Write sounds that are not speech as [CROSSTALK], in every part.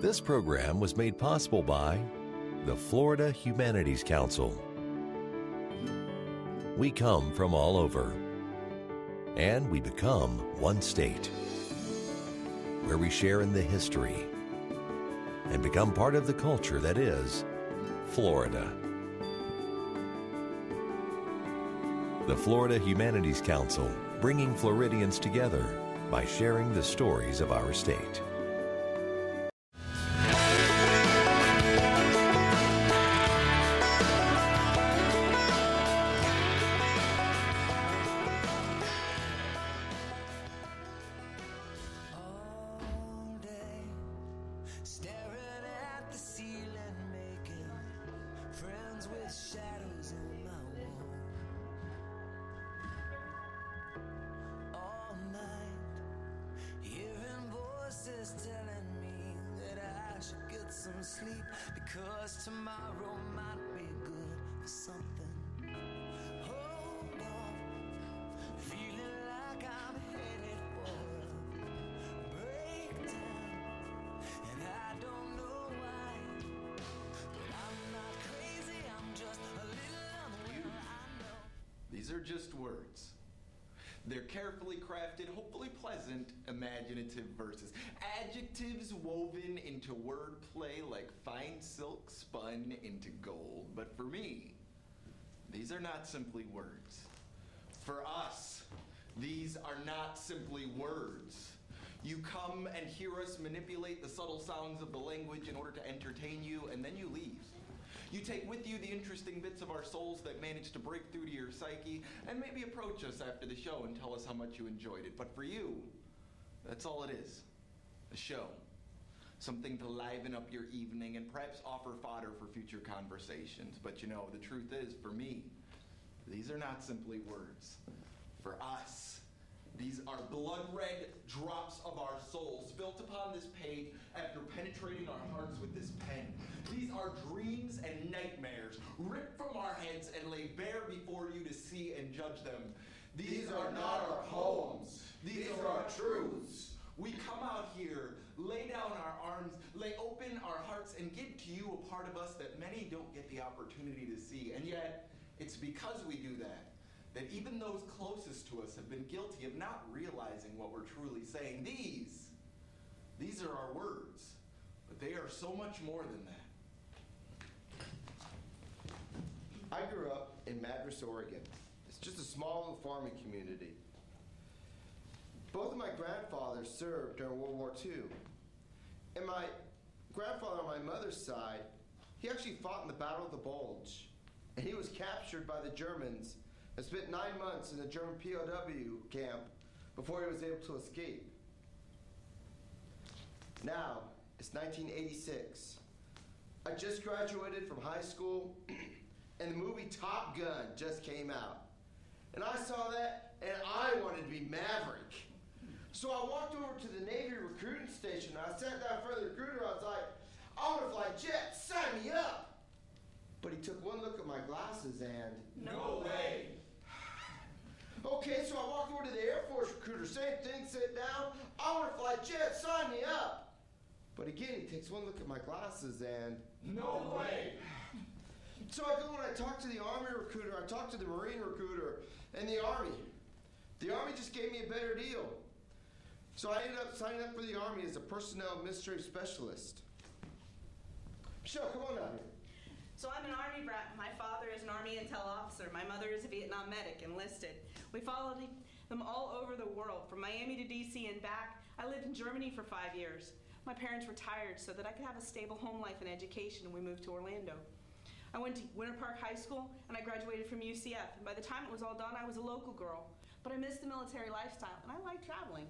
This program was made possible by the Florida Humanities Council. We come from all over, and we become one state, where we share in the history and become part of the culture that is Florida. The Florida Humanities Council, bringing Floridians together by sharing the stories of our state. Manipulate the subtle sounds of the language in order to entertain you, and then you leave. You take with you the interesting bits of our souls that manage to break through to your psyche, and maybe approach us after the show and tell us how much you enjoyed it. But for you, that's all it is a show. Something to liven up your evening and perhaps offer fodder for future conversations. But you know, the truth is, for me, these are not simply words. For us, these are blood red drops of our souls spilt upon this page after penetrating our hearts with this pen. These are dreams and nightmares ripped from our heads and laid bare before you to see and judge them. These, are not our poems. These, are our truths. We come out here, lay down our arms, lay open our hearts, and give to you a part of us that many don't get the opportunity to see. And yet, it's because we do that that even those closest to us have been guilty of not realizing what we're truly saying. These, these are our words, but they are so much more than that. I grew up in Madras, Oregon. It's just a small farming community. Both of my grandfathers served during World War II. And my grandfather on my mother's side, he actually fought in the Battle of the Bulge. And he was captured by the Germans and spent nine months in a German POW camp before he was able to escape. Now, it's 1986. I just graduated from high school, [CLEARS THROAT] and the movie Top Gun just came out. And I saw that, and I wanted to be Maverick. So I walked over to the Navy recruiting station. And I sat down in front of the recruiter. I was like, I want to fly jets. Sign me up. But he took one look at my glasses and. No way! Okay, so I walk over to the Air Force recruiter. Same thing, sit down. I want to fly jets. Sign me up. But again, he takes one look at my glasses and. No way! So I go and I talk to the Army recruiter, I talk to the Marine recruiter, and the Army. The Army just gave me a better deal. So I ended up signing up for the Army as a personnel administrative specialist. Michelle, come on down here. So I'm an Army brat. My father is an Army intel officer. My mother is a Vietnam medic enlisted. We followed them all over the world, from Miami to DC and back. I lived in Germany for five years. My parents retired so that I could have a stable home life and education, and we moved to Orlando. I went to Winter Park High School and I graduated from UCF. And by the time it was all done, I was a local girl. But I missed the military lifestyle and I liked traveling.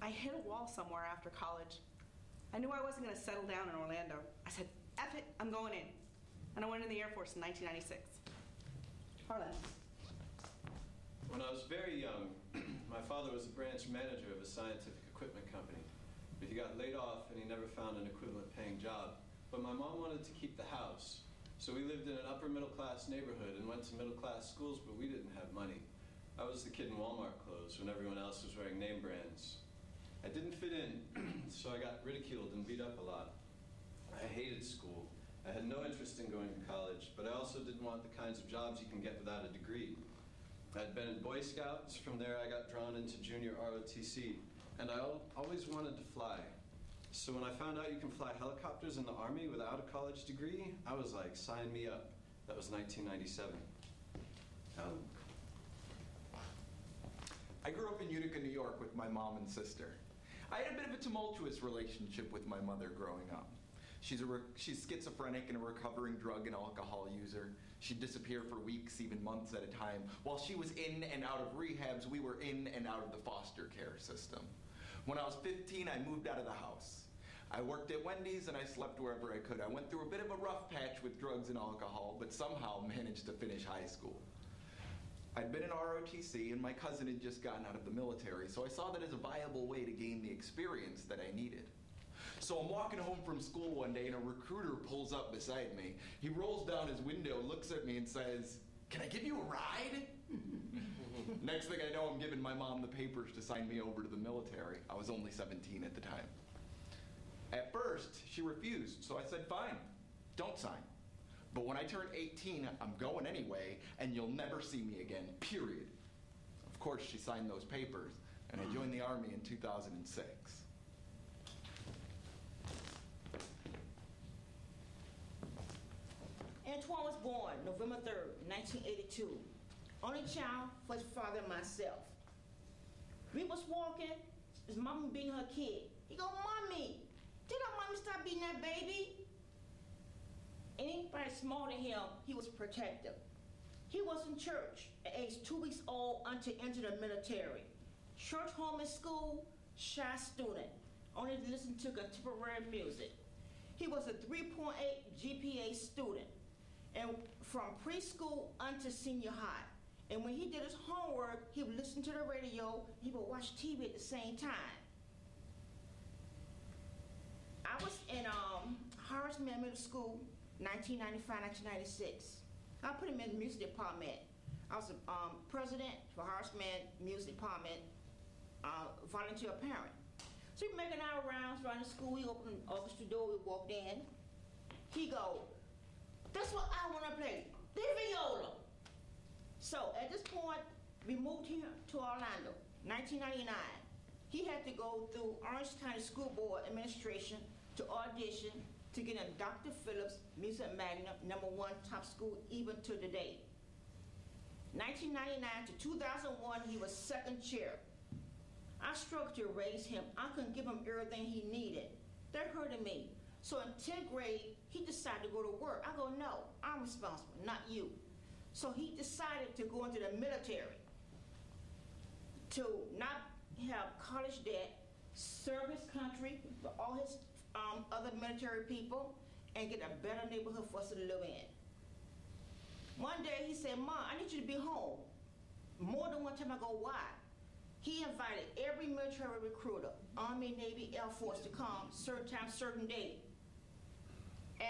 I hit a wall somewhere after college. I knew I wasn't going to settle down in Orlando. I said, F it, I'm going in. And I went in the Air Force in 1996. Harlan. When I was very young, [CLEARS THROAT] my father was a branch manager of a scientific equipment company. But he got laid off and he never found an equivalent paying job. But my mom wanted to keep the house. So we lived in an upper middle class neighborhood and went to middle class schools, but we didn't have money. I was the kid in Walmart clothes when everyone else was wearing name brands. I didn't fit in, [CLEARS THROAT] so I got ridiculed and beat up a lot. I hated school. I had no interest in going to college, but I also didn't want the kinds of jobs you can get without a degree. I'd been in Boy Scouts. From there, I got drawn into junior ROTC, and I al- always wanted to fly. So when I found out you can fly helicopters in the Army without a college degree, I was like, sign me up. That was 1997. Um, I grew up in Utica, New York with my mom and sister. I had a bit of a tumultuous relationship with my mother growing up. She's, a she's schizophrenic and a recovering drug and alcohol user. She'd disappear for weeks, even months at a time. While she was in and out of rehabs, we were in and out of the foster care system. When I was 15, I moved out of the house. I worked at Wendy's and I slept wherever I could. I went through a bit of a rough patch with drugs and alcohol, but somehow managed to finish high school. I'd been in ROTC and my cousin had just gotten out of the military, so I saw that as a viable way to gain the experience that I needed. So I'm walking home from school one day and a recruiter pulls up beside me. He rolls down his window, looks at me, and says, Can I give you a ride? [LAUGHS] Next thing I know, I'm giving my mom the papers to sign me over to the military. I was only 17 at the time. At first, she refused, so I said, Fine, don't sign. But when I turn 18, I'm going anyway, and you'll never see me again, period. Of course, she signed those papers, and I joined the Army in 2006. Antoine was born November 3rd, 1982. Only child for his father and myself. We was walking, his mama beating her kid. He go, Mommy, did our mommy stop beating that baby? Anybody smaller than him, he was protective. He was in church at age two weeks old until enter the military. Church, home, and school, shy student. Only listened to contemporary music. He was a 3.8 GPA student and from preschool unto senior high. And when he did his homework, he would listen to the radio, he would watch TV at the same time. I was in um, Middle School, 1995, 1996. I put him in the music department. I was a um, president for Horace Mann Music Department, uh, volunteer parent. So we making our rounds around the school. We opened the orchestra door. We walked in. He go, "That's what I want to play, the viola." So at this point, we moved here to Orlando, 1999. He had to go through Orange County School Board Administration to audition to get in Dr. Phillips Music Magna, number one top school even to today. 1999 to 2001, he was second chair. I struggled to raise him. I couldn't give him everything he needed. That hurted me. So in 10th grade, he decided to go to work. I go, no, I'm responsible, not you. So he decided to go into the military to not have college debt, serve his country for all his um, other military people, and get a better neighborhood for us to live in. One day he said, Mom, I need you to be home. More than one time I go, why? He invited every military recruiter, Army, Navy, Air Force, to come certain time, certain day.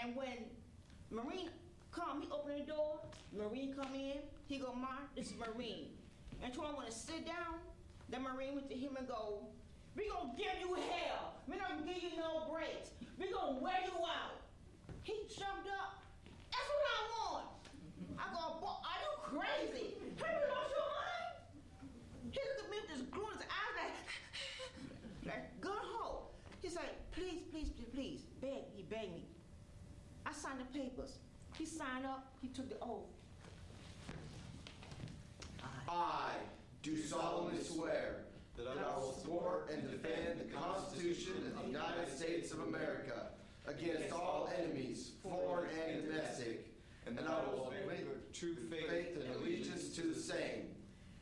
And when Marine come, he open the door, Marine come in, he go, Ma, this is Marine. And Antoine wanna sit down, the Marine went to him and go, we gonna give you hell. We don't give you no breaks. We gonna wear you out. He jumped up. That's what I want. I go, boy, are you crazy? Have you lost your mind? He looked at me with this glue in his eyes like, [LAUGHS] like good hope. He's like, please, please, please, please, beg. He begged me. I signed the papers. He signed up. He took the oath. I do solemnly swear that I will support and defend the Constitution of the United States of America against all enemies, foreign and domestic, and that I will obey true faith and allegiance to the same,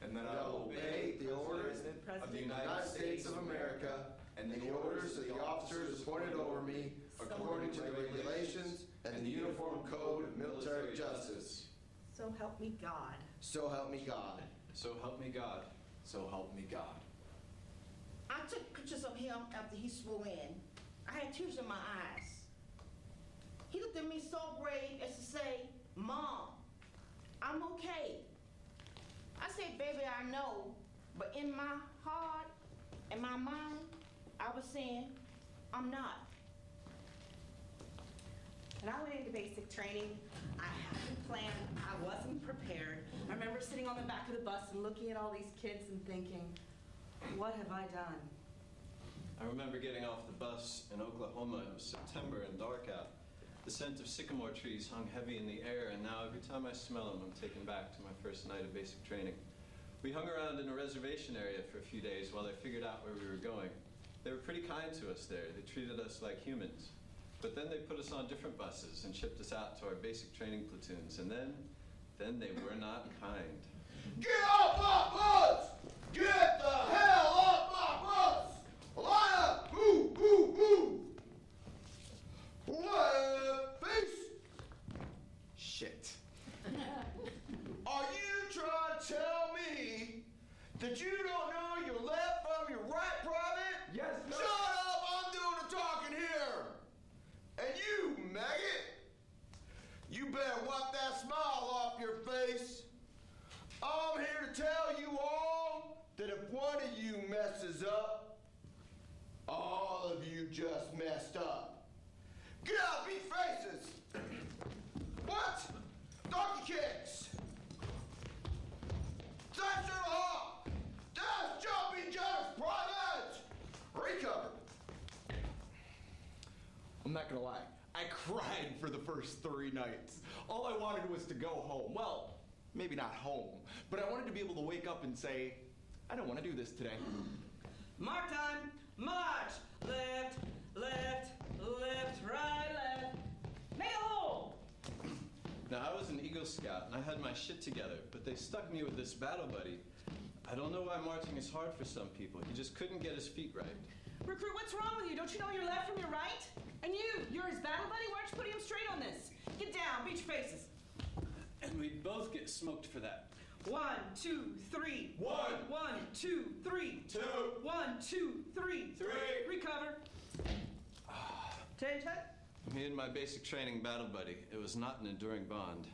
and that I will obey the orders of the United States of America and the orders of the officers appointed over me according to the regulations and the Uniform Code of Military Justice. So help me God. So help me God. So help me God. So help me God. I took pictures of him after he swore in. I had tears in my eyes. He looked at me so brave as to say, Mom, I'm okay. I said, Baby, I know, but in my heart and my mind, I was saying, I'm not. When I went into basic training, I hadn't planned, I wasn't prepared. I remember sitting on the back of the bus and looking at all these kids and thinking, what have I done? I remember getting off the bus in Oklahoma. It was September and dark out. The scent of sycamore trees hung heavy in the air, and now every time I smell them, I'm taken back to my first night of basic training. We hung around in a reservation area for a few days while they figured out where we were going. They were pretty kind to us there. They treated us like humans. But then they put us on different buses and shipped us out to our basic training platoons. And then, then they were not kind. Get off my bus! Get the hell off my bus! Line up! Move, move, move! Left face! Shit. [LAUGHS] Are you trying to tell me that you don't know your left from your right, Private? Yes, sir. Shut up! I'm doing the talking here! And you, maggot! You better wipe that smile off your face. I'm here to tell you all that if one of you messes up, all of you just messed up. Get out, beat faces! what? Donkey kicks! That's your hop! That's jumping jacks, private! Recover. I'm not gonna lie. I cried for the first three nights. All I wanted was to go home. Well, maybe not home, but I wanted to be able to wake up and say, I don't want to do this today. Mark time, march! Left, left, left, right, left. Make a hole! Now, I was an Eagle Scout and I had my shit together, but they stuck me with this battle buddy. I don't know why marching is hard for some people. He just couldn't get his feet right. Recruit, what's wrong with you? Don't you know your left from your right? And you, you're his battle buddy? Why aren't you putting him straight on this? Get down, beat your faces. And we'd both get smoked for that. One, two, three. One. One, two, three. Two. One, two, three. Three. Recover. Ah. Attention. Me and my basic training battle buddy, it was not an enduring bond.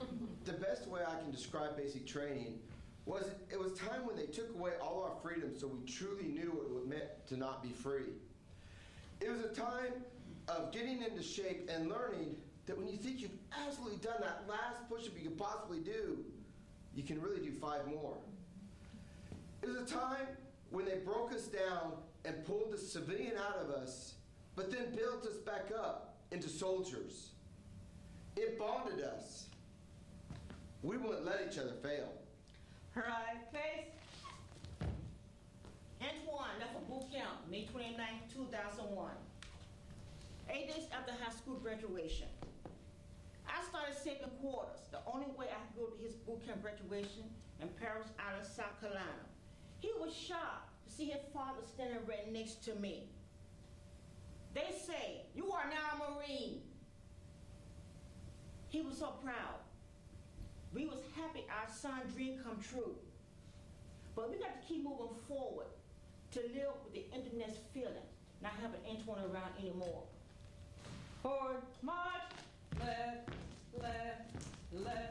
[LAUGHS] The best way I can describe basic training was it was time when they took away all our freedom so we truly knew what it meant to not be free. It was a time of getting into shape and learning that when you think you've absolutely done that last push-up you could possibly do, you can really do five more. It was a time when they broke us down and pulled the civilian out of us, but then built us back up into soldiers. It bonded us. We wouldn't let each other fail. Right face. Antoine left for boot camp May 29, 2001. Eight days after high school graduation. I started saving quarters. The only way I could go to his boot camp graduation in Parris Island, South Carolina. He was shocked to see his father standing right next to me. They say, you are now a Marine. He was so proud. We was happy our son dream come true. But we got to keep moving forward to live with the emptiness feeling, not having Antoine around anymore. Forward, march. Left, left, left,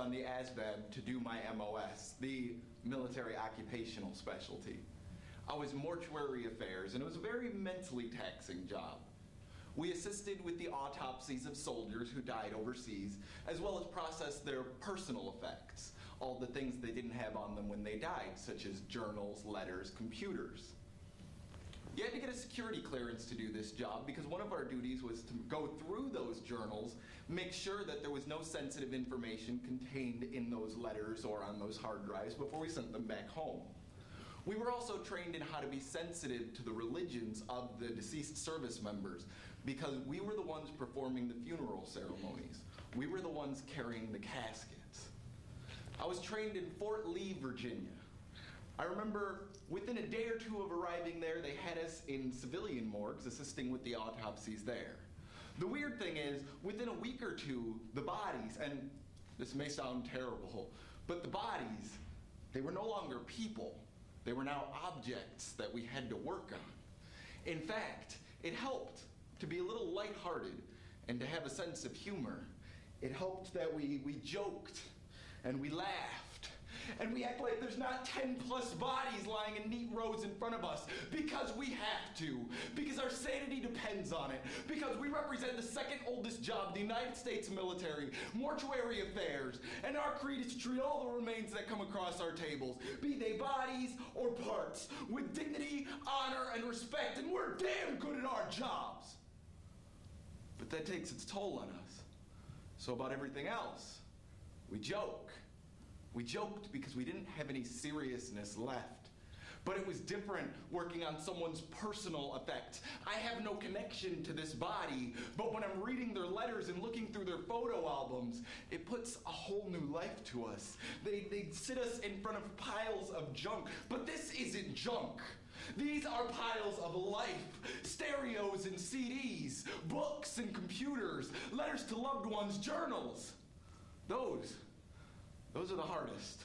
on the ASVAB to do my MOS, the military occupational specialty. I was mortuary affairs, and it was a very mentally taxing job. We assisted with the autopsies of soldiers who died overseas, as well as processed their personal effects, all the things they didn't have on them when they died, such as journals, letters, computers. You had to get a security clearance to do this job because one of our duties was to go through those journals, make sure that there was no sensitive information contained in those letters or on those hard drives before we sent them back home. We were also trained in how to be sensitive to the religions of the deceased service members because we were the ones performing the funeral ceremonies. We were the ones carrying the caskets. I was trained in Fort Lee, Virginia. I remember within a day or two of arriving there, they had us in civilian morgues assisting with the autopsies there. The weird thing is, within a week or two, the bodies, and this may sound terrible, but the bodies, they were no longer people. They were now objects that we had to work on. In fact, it helped to be a little lighthearted and to have a sense of humor. It helped that we, we joked and we laughed and we act like there's not 10 plus bodies lying in neat rows in front of us because we have to, because our sanity depends on it, because we represent the second oldest job the United States military, mortuary affairs, and our creed is to treat all the remains that come across our tables, be they bodies or parts, with dignity, honor, and respect, and we're damn good at our jobs. But that takes its toll on us. So, about everything else, we joke. We joked because we didn't have any seriousness left. But it was different working on someone's personal effects. I have no connection to this body, but when I'm reading their letters and looking through their photo albums, it puts a whole new life to us. They, they sit us in front of piles of junk, but this isn't junk. These are piles of life stereos and CDs, books and computers, letters to loved ones, journals. Those those are the hardest.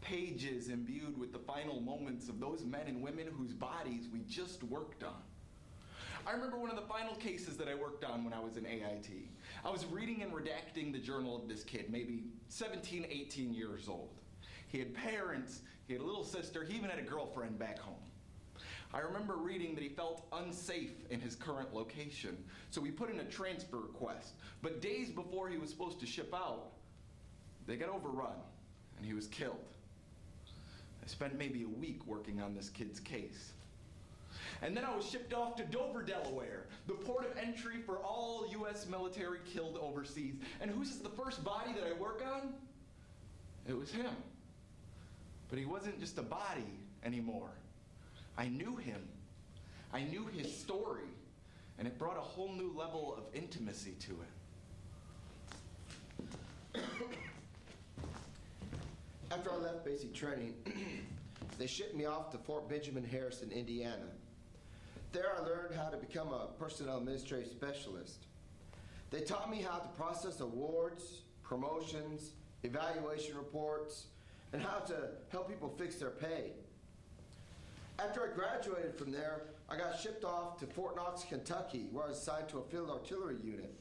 Pages imbued with the final moments of those men and women whose bodies we just worked on. I remember one of the final cases that I worked on when I was in AIT. I was reading and redacting the journal of this kid, maybe 17, 18 years old. He had parents, he had a little sister, he even had a girlfriend back home. I remember reading that he felt unsafe in his current location, so we put in a transfer request. But days before he was supposed to ship out, they got overrun, and he was killed. I spent maybe a week working on this kid's case. And then I was shipped off to Dover, Delaware, the port of entry for all U.S. military killed overseas. And who's the first body that I work on? It was him. But he wasn't just a body anymore. I knew him. I knew his story. And it brought a whole new level of intimacy to it. After I left basic training, [CLEARS THROAT] they shipped me off to Fort Benjamin Harrison, Indiana. There I learned how to become a personnel administrative specialist. They taught me how to process awards, promotions, evaluation reports, and how to help people fix their pay. After I graduated from there, I got shipped off to Fort Knox, Kentucky, where I was assigned to a field artillery unit.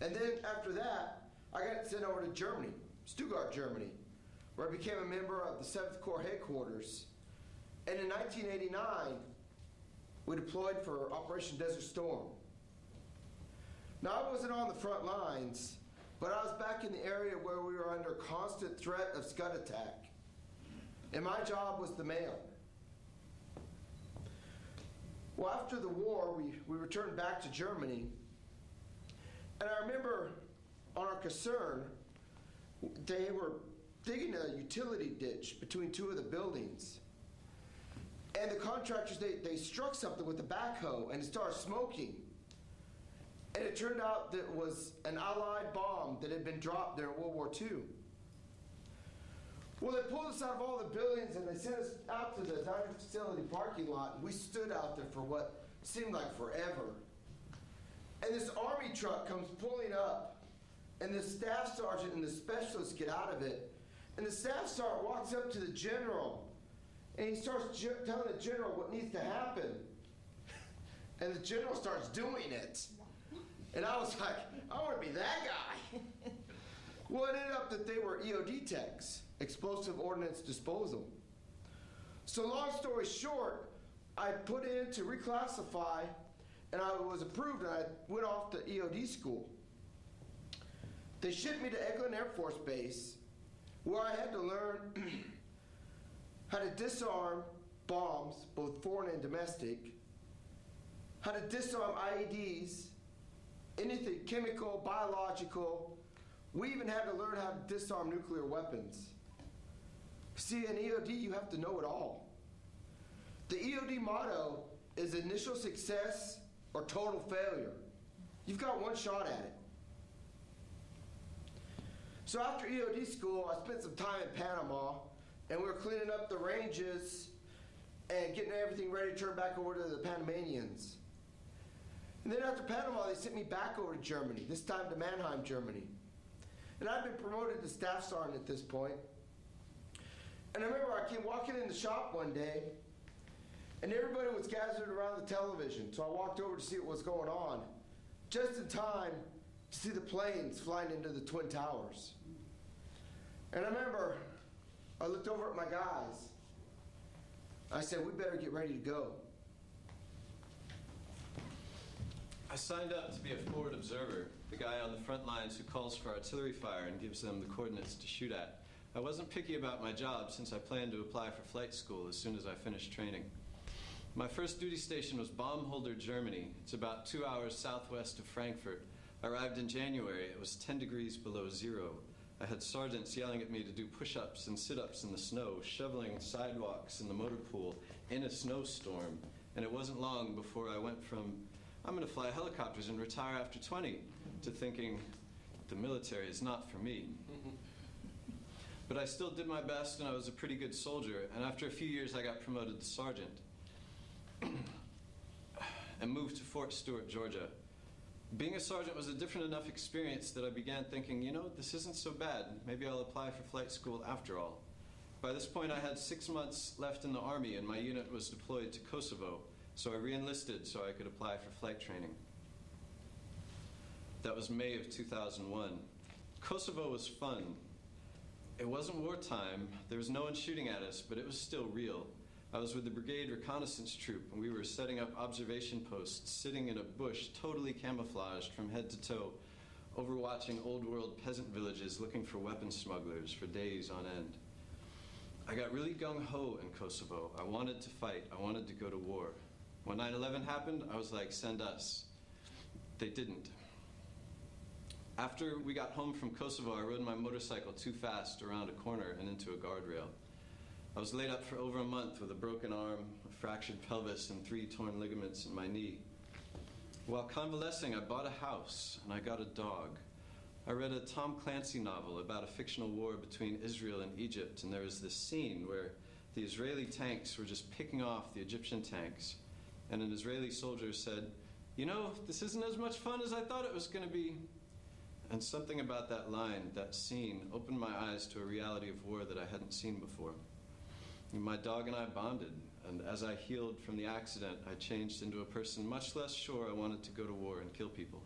And then after that, I got sent over to Germany, Stuttgart, Germany, where I became a member of the 7th Corps headquarters. And in 1989, we deployed for Operation Desert Storm. Now, I wasn't on the front lines, but I was back in the area where we were under constant threat of Scud attack. And my job was the mail. Well, after the war, we, we returned back to Germany. And I remember on our kaserne, they were digging a utility ditch between two of the buildings. And the contractors, they, they struck something with a backhoe and it started smoking. And it turned out that it was an Allied bomb that had been dropped during World War II. Well, they pulled us out of all the buildings and they sent us out to the diving facility parking lot. And we stood out there for what seemed like forever. And this army truck comes pulling up, and the staff sergeant and the specialists get out of it. And the staff sergeant walks up to the general and he starts ge- telling the general what needs to happen. And the general starts doing it. And I was like, I want to be that guy. well, it ended up that they were EOD techs, explosive ordnance disposal. So, long story short, I put in to reclassify and I was approved and I went off to EOD school. They shipped me to Eglin Air Force Base where I had to learn [CLEARS THROAT] how to disarm bombs, both foreign and domestic, how to disarm IEDs, anything chemical, biological. We even had to learn how to disarm nuclear weapons. See, in EOD, you have to know it all. The EOD motto is initial success or total failure. You've got one shot at it. So after EOD school, I spent some time in Panama, and we were cleaning up the ranges and getting everything ready to turn back over to the Panamanians. And then after Panama, they sent me back over to Germany, this time to Mannheim, Germany. And I'd been promoted to staff sergeant at this point. And I remember I came walking in the shop one day, and everybody was gathered around the television. So I walked over to see what was going on, just in time to see the planes flying into the Twin Towers. And I remember I looked over at my guys. I said, We better get ready to go. I signed up to be a forward observer, the guy on the front lines who calls for artillery fire and gives them the coordinates to shoot at. I wasn't picky about my job since I planned to apply for flight school as soon as I finished training. My first duty station was Baumholder, Germany. It's about two hours southwest of Frankfurt. I arrived in January. It was 10 degrees below zero. I had sergeants yelling at me to do push ups and sit ups in the snow, shoveling sidewalks in the motor pool in a snowstorm. And it wasn't long before I went from, I'm going to fly helicopters and retire after 20, to thinking, the military is not for me. But I still did my best and I was a pretty good soldier. And after a few years, I got promoted to sergeant [CLEARS THROAT] and moved to Fort Stewart, Georgia. Being a sergeant was a different enough experience that I began thinking, you know, this isn't so bad. Maybe I'll apply for flight school after all. By this point, I had six months left in the Army and my unit was deployed to Kosovo, so I re enlisted so I could apply for flight training. That was May of 2001. Kosovo was fun. It wasn't wartime, there was no one shooting at us, but it was still real. I was with the Brigade Reconnaissance Troop, and we were setting up observation posts, sitting in a bush, totally camouflaged from head to toe, overwatching old world peasant villages looking for weapon smugglers for days on end. I got really gung ho in Kosovo. I wanted to fight, I wanted to go to war. When 9 11 happened, I was like, send us. They didn't. After we got home from Kosovo, I rode my motorcycle too fast around a corner and into a guardrail. I was laid up for over a month with a broken arm, a fractured pelvis, and three torn ligaments in my knee. While convalescing, I bought a house and I got a dog. I read a Tom Clancy novel about a fictional war between Israel and Egypt, and there was this scene where the Israeli tanks were just picking off the Egyptian tanks, and an Israeli soldier said, You know, this isn't as much fun as I thought it was going to be. And something about that line, that scene, opened my eyes to a reality of war that I hadn't seen before. My dog and I bonded, and as I healed from the accident, I changed into a person much less sure I wanted to go to war and kill people.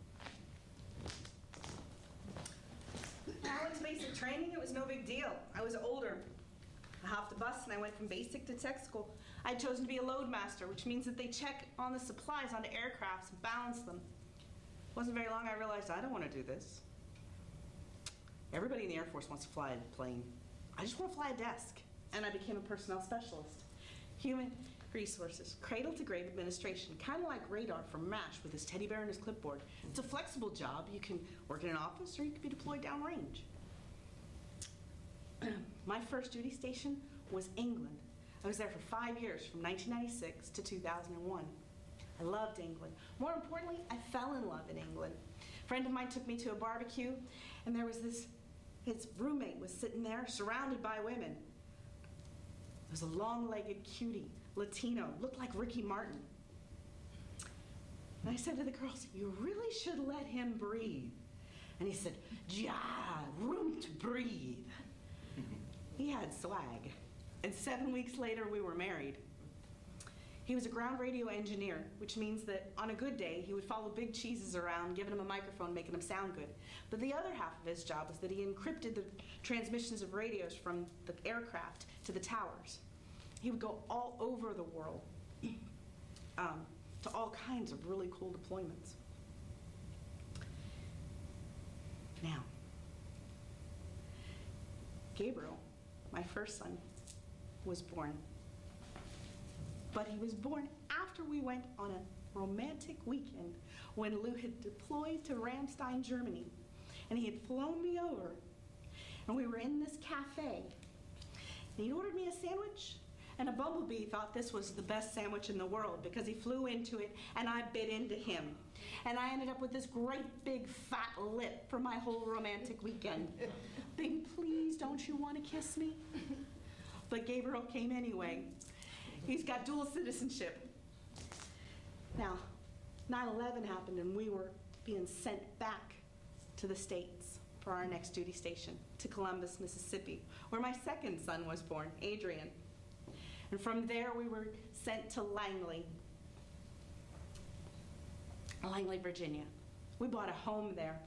I to basic training, it was no big deal. I was older. I hopped the bus and I went from basic to tech school. I'd chosen to be a loadmaster, which means that they check on the supplies onto aircrafts and balance them. It wasn't very long I realized I don't want to do this. Everybody in the Air Force wants to fly a plane. I just want to fly a desk. And I became a personnel specialist. Human resources, cradle to grave administration, kind of like radar from MASH with his teddy bear and his clipboard. It's a flexible job. You can work in an office or you can be deployed downrange. [CLEARS THROAT] My first duty station was England. I was there for five years, from 1996 to 2001. I loved England. More importantly, I fell in love in England. A friend of mine took me to a barbecue, and there was this, his roommate was sitting there surrounded by women. There was a long legged cutie, Latino, looked like Ricky Martin. And I said to the girls, You really should let him breathe. And he said, Ja, room to breathe. he had swag. And seven weeks later, we were married. He was a ground radio engineer, which means that on a good day, he would follow big cheeses around, giving them a microphone, making them sound good. But the other half of his job was that he encrypted the transmissions of radios from the aircraft to the towers. He would go all over the world um, to all kinds of really cool deployments. Now, Gabriel, my first son, was born. But he was born after we went on a romantic weekend when Lou had deployed to Ramstein, Germany. And he had flown me over. And we were in this cafe. And he ordered me a sandwich. And a bumblebee thought this was the best sandwich in the world because he flew into it and I bit into him. And I ended up with this great big fat lip for my whole romantic weekend. Big, please, don't you want to kiss me? But Gabriel came anyway. He's got dual citizenship. Now, 9 11 happened and we were being sent back to the States. for our next duty station to Columbus, Mississippi, where my second son was born, Adrian. And from there, we were sent to Langley, Langley, Virginia. We bought a home there.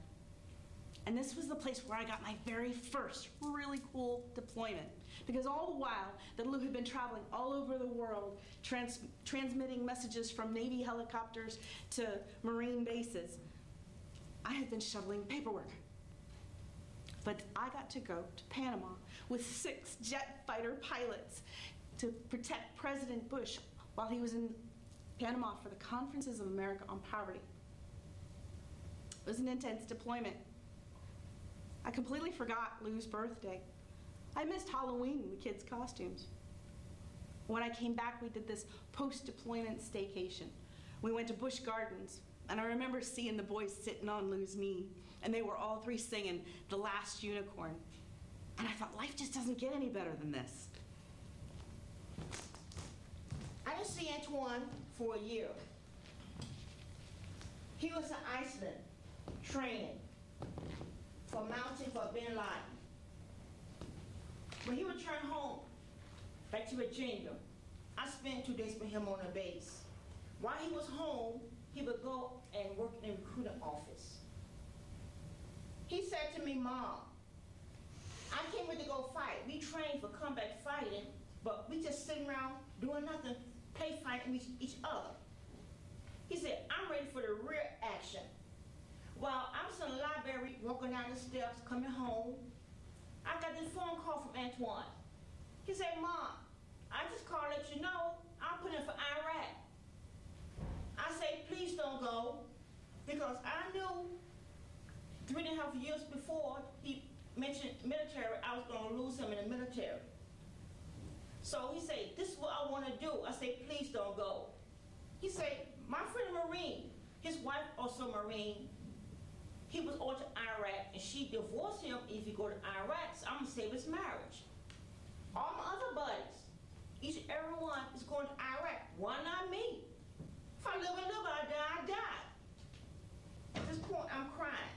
And this was the place where I got my very first really cool deployment. Because all the while that Lou had been traveling all over the world, trans- transmitting messages from Navy helicopters to Marine bases, I had been shoveling paperwork. But I got to go to Panama with six jet fighter pilots to protect President Bush while he was in Panama for the Conferences of America on Poverty. It was an intense deployment. I completely forgot Lou's birthday. I missed Halloween the kids' costumes. When I came back, we did this post deployment staycation. We went to Busch Gardens, and I remember seeing the boys sitting on Lou's knee, and they were all three singing The Last Unicorn. And I thought, life just doesn't get any better than this. I didn't see Antoine for a year. He was in Iceland training for mounting for Bin Laden. When he returned home, back to Virginia, I spent two days with him on the base. While he was home, he would go and work in the recruiting office. He said to me, Mom, I came here to go fight. We trained for combat fighting, but we just sitting around doing nothing, play fighting with each other. He said, I'm ready for the real action. While I was in the library, walking down the steps, coming home, I got this phone call from Antoine. He said, Mom, I just called to let you know I'm putting for Iraq. I said, please don't go, because I knew three and a half years before he mentioned military, I was going to lose him in the military. So he said, this is what I want to do. I said, please don't go. He said, my friend Marine, his wife also Marine, he was on to Iraq and she divorced him if he go to Iraq, so I'm gonna save his marriage. All my other buddies, each and every one is going to Iraq. Why not me? If I live and live, I die, I die. At this point, I'm crying.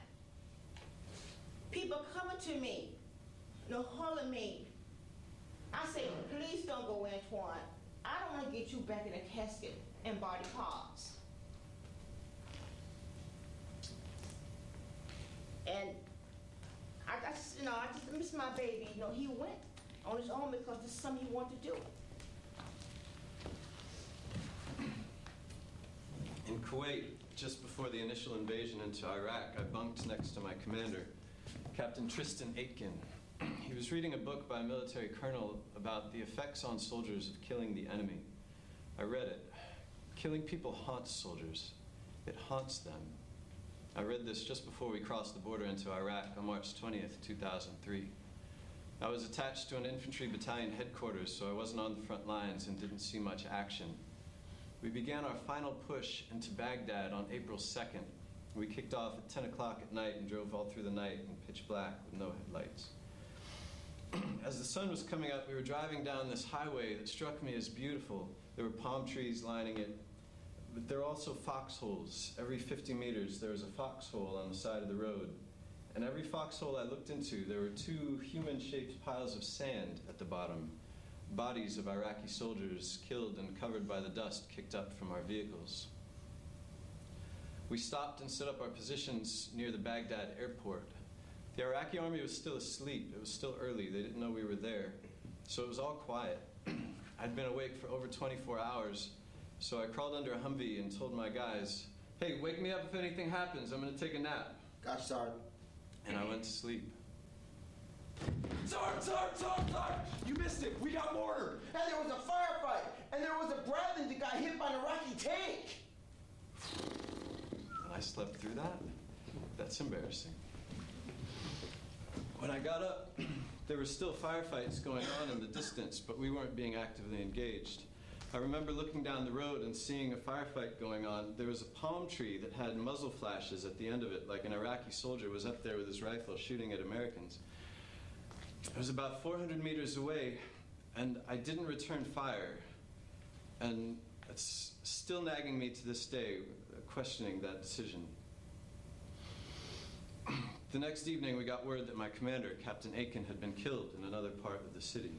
People coming to me, they're holding me. I say, please don't go, Antoine. I don't want to get you back in a casket and body parts. And I, just, you know, I just miss my baby. You know, he went on his own because this is something he wanted to do. In Kuwait, just before the initial invasion into Iraq, I bunked next to my commander, Captain Tristan Aiken. [CLEARS THROAT] He was reading a book by a military colonel about the effects on soldiers of killing the enemy. I read it. Killing people haunts soldiers, it haunts them. I read this just before we crossed the border into Iraq on March 20th, 2003. I was attached to an infantry battalion headquarters, so I wasn't on the front lines and didn't see much action. We began our final push into Baghdad on April 2nd. We kicked off at 10 o'clock at night and drove all through the night in pitch black with no headlights. [CLEARS THROAT] as the sun was coming up, we were driving down this highway that struck me as beautiful. There were palm trees lining it, but there are also foxholes. Every 50 meters, there was a foxhole on the side of the road. And every foxhole I looked into, there were two human shaped piles of sand at the bottom bodies of Iraqi soldiers killed and covered by the dust kicked up from our vehicles. We stopped and set up our positions near the Baghdad airport. The Iraqi army was still asleep. It was still early. They didn't know we were there. So it was all quiet. [CLEARS THROAT] I'd been awake for over 24 hours, so I crawled under a Humvee and told my guys, hey, wake me up if anything happens. I'm going to take a nap. Gosh, Sergeant. And I went to sleep. Sarge, Sarge, Sarge, Sarge! You missed it. We got mortared. And there was a firefight. And there was a Bradley that got hit by an Iraqi tank. And I slept through that? That's embarrassing. When I got up, [CLEARS THROAT] there were still firefights going on in the distance, but we weren't being actively engaged. I remember looking down the road and seeing a firefight going on. There was a palm tree that had muzzle flashes at the end of it, like an Iraqi soldier was up there with his rifle shooting at Americans. It was about 400 meters away, and I didn't return fire. And it's still nagging me to this day, questioning that decision. [CLEARS THROAT] The next evening, we got word that my commander, Captain Aiken, had been killed in another part of the city.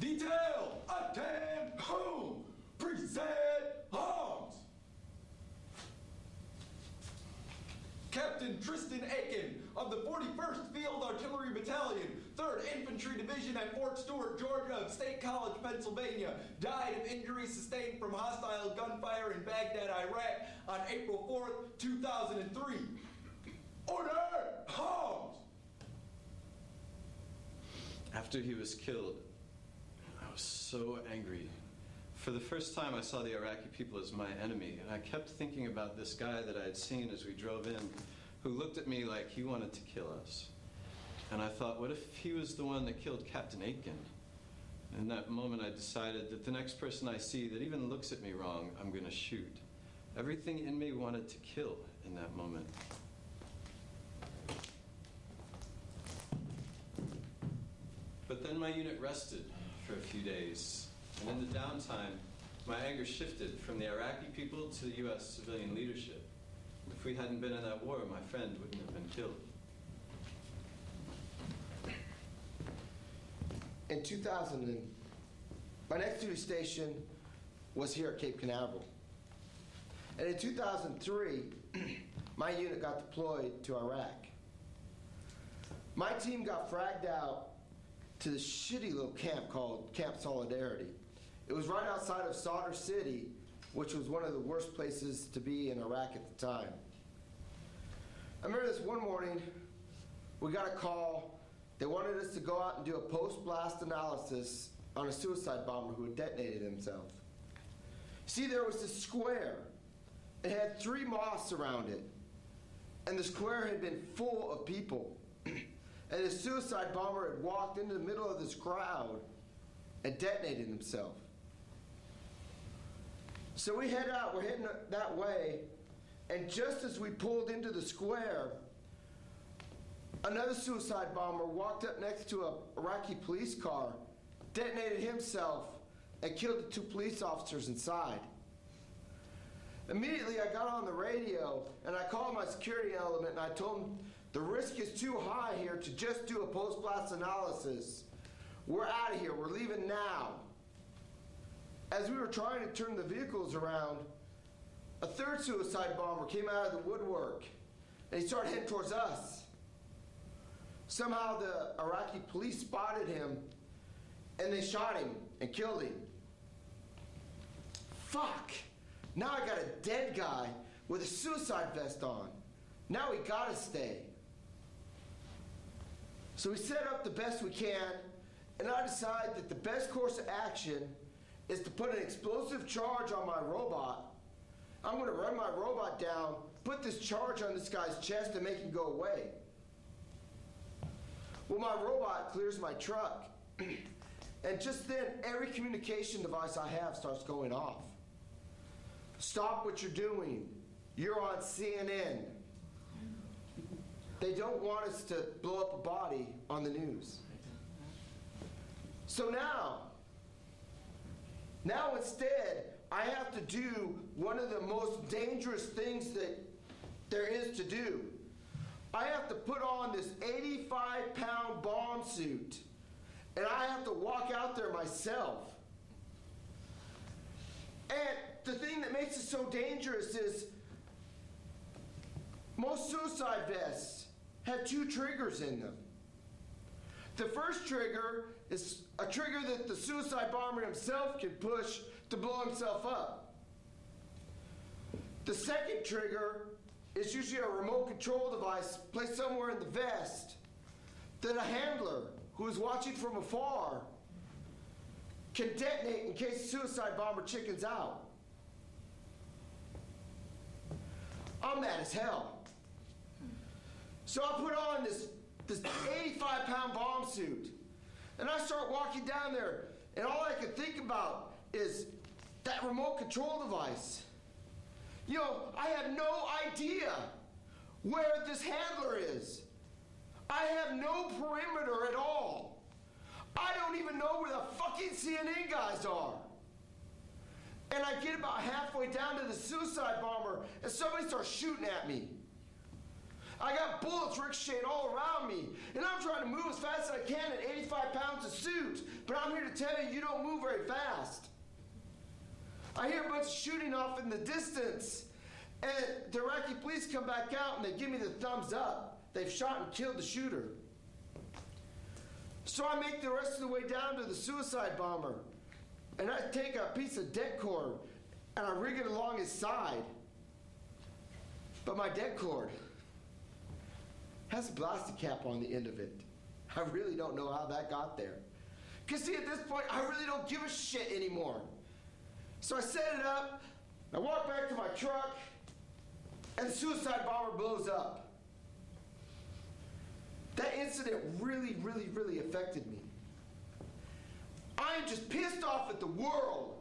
Detail, attend whom? Present arms. Captain Tristan Aiken of the 41st Field Artillery Battalion, 3rd Infantry Division at Fort Stewart, Georgia, of State College, Pennsylvania, died of injuries sustained from hostile gunfire in Baghdad, Iraq on April 4th, 2003. Order! Arms! After he was killed, I was so angry. For the first time, I saw the Iraqi people as my enemy, and I kept thinking about this guy that I had seen as we drove in, who looked at me like he wanted to kill us. And I thought, what if he was the one that killed Captain Aiken? In that moment, I decided that the next person I see that even looks at me wrong, I'm going to shoot. Everything in me wanted to kill in that moment. But then my unit rested for a few days, and in the downtime, my anger shifted from the Iraqi people to the U.S. civilian leadership. If we hadn't been in that war, my friend wouldn't have been killed. In 2000, my next duty station was here at Cape Canaveral. And in 2003, [CLEARS THROAT] my unit got deployed to Iraq. My team got fragged out to this shitty little camp called Camp Solidarity. It was right outside of Sadr City, which was one of the worst places to be in Iraq at the time. I remember this one morning, we got a call. They wanted us to go out and do a post blast analysis on a suicide bomber who had detonated himself. See, there was this square. It had three mosques around it, and the square had been full of people. And the suicide bomber had walked into the middle of this crowd and detonated himself. So we head out, we're heading that way, and just as we pulled into the square, another suicide bomber walked up next to a Iraqi police car, detonated himself, and killed the two police officers inside. Immediately, I got on the radio and I called my security element and I told them the risk is too high here to just do a post blast analysis. We're out of here, we're leaving now. As we were trying to turn the vehicles around, a third suicide bomber came out of the woodwork and he started heading towards us. Somehow the Iraqi police spotted him and they shot him and killed him. Fuck! Now I got a dead guy with a suicide vest on. Now we gotta stay. So we set up the best we can, and I decide that the best course of action is to put an explosive charge on my robot. I'm gonna run my robot down, put this charge on this guy's chest, and make him go away. Well, my robot clears my truck, [CLEARS THROAT] and just then, every communication device I have starts going off. Stop what you're doing. You're on CNN. They don't want us to blow up a body on the news. So now, now instead, I have to do one of the most dangerous things that there is to do. I have to put on this 85 pound bomb suit, and I have to walk out there myself. And the thing that makes it so dangerous is most suicide vests have two triggers in them. The first trigger is a trigger that the suicide bomber himself can push to blow himself up. The second trigger is usually a remote control device placed somewhere in the vest that a handler who is watching from afar can detonate in case the suicide bomber chickens out. I'm mad as hell. So I put on this, this 85 pound bomb suit. And I start walking down there, and all I can think about is that remote control device. You know, I have no idea where this handler is. I have no perimeter at all. I don't even know where the fucking CNN guys are. And I get about halfway down to the suicide bomber, and somebody starts shooting at me. I got bullets ricocheting all around me, and I'm trying to move as fast as I can at 85 pounds of suit. But I'm here to tell you, you don't move very fast. I hear a bunch of shooting off in the distance, and the Iraqi police come back out and they give me the thumbs up. They've shot and killed the shooter. So I make the rest of the way down to the suicide bomber, and I take a piece of det cord and I rig it along his side. But my det cord has a plastic cap on the end of it. I really don't know how that got there. Because, see, at this point, I really don't give a shit anymore. So I set it up, I walk back to my truck, and the suicide bomber blows up. That incident really, really, really affected me. I'm just pissed off at the world.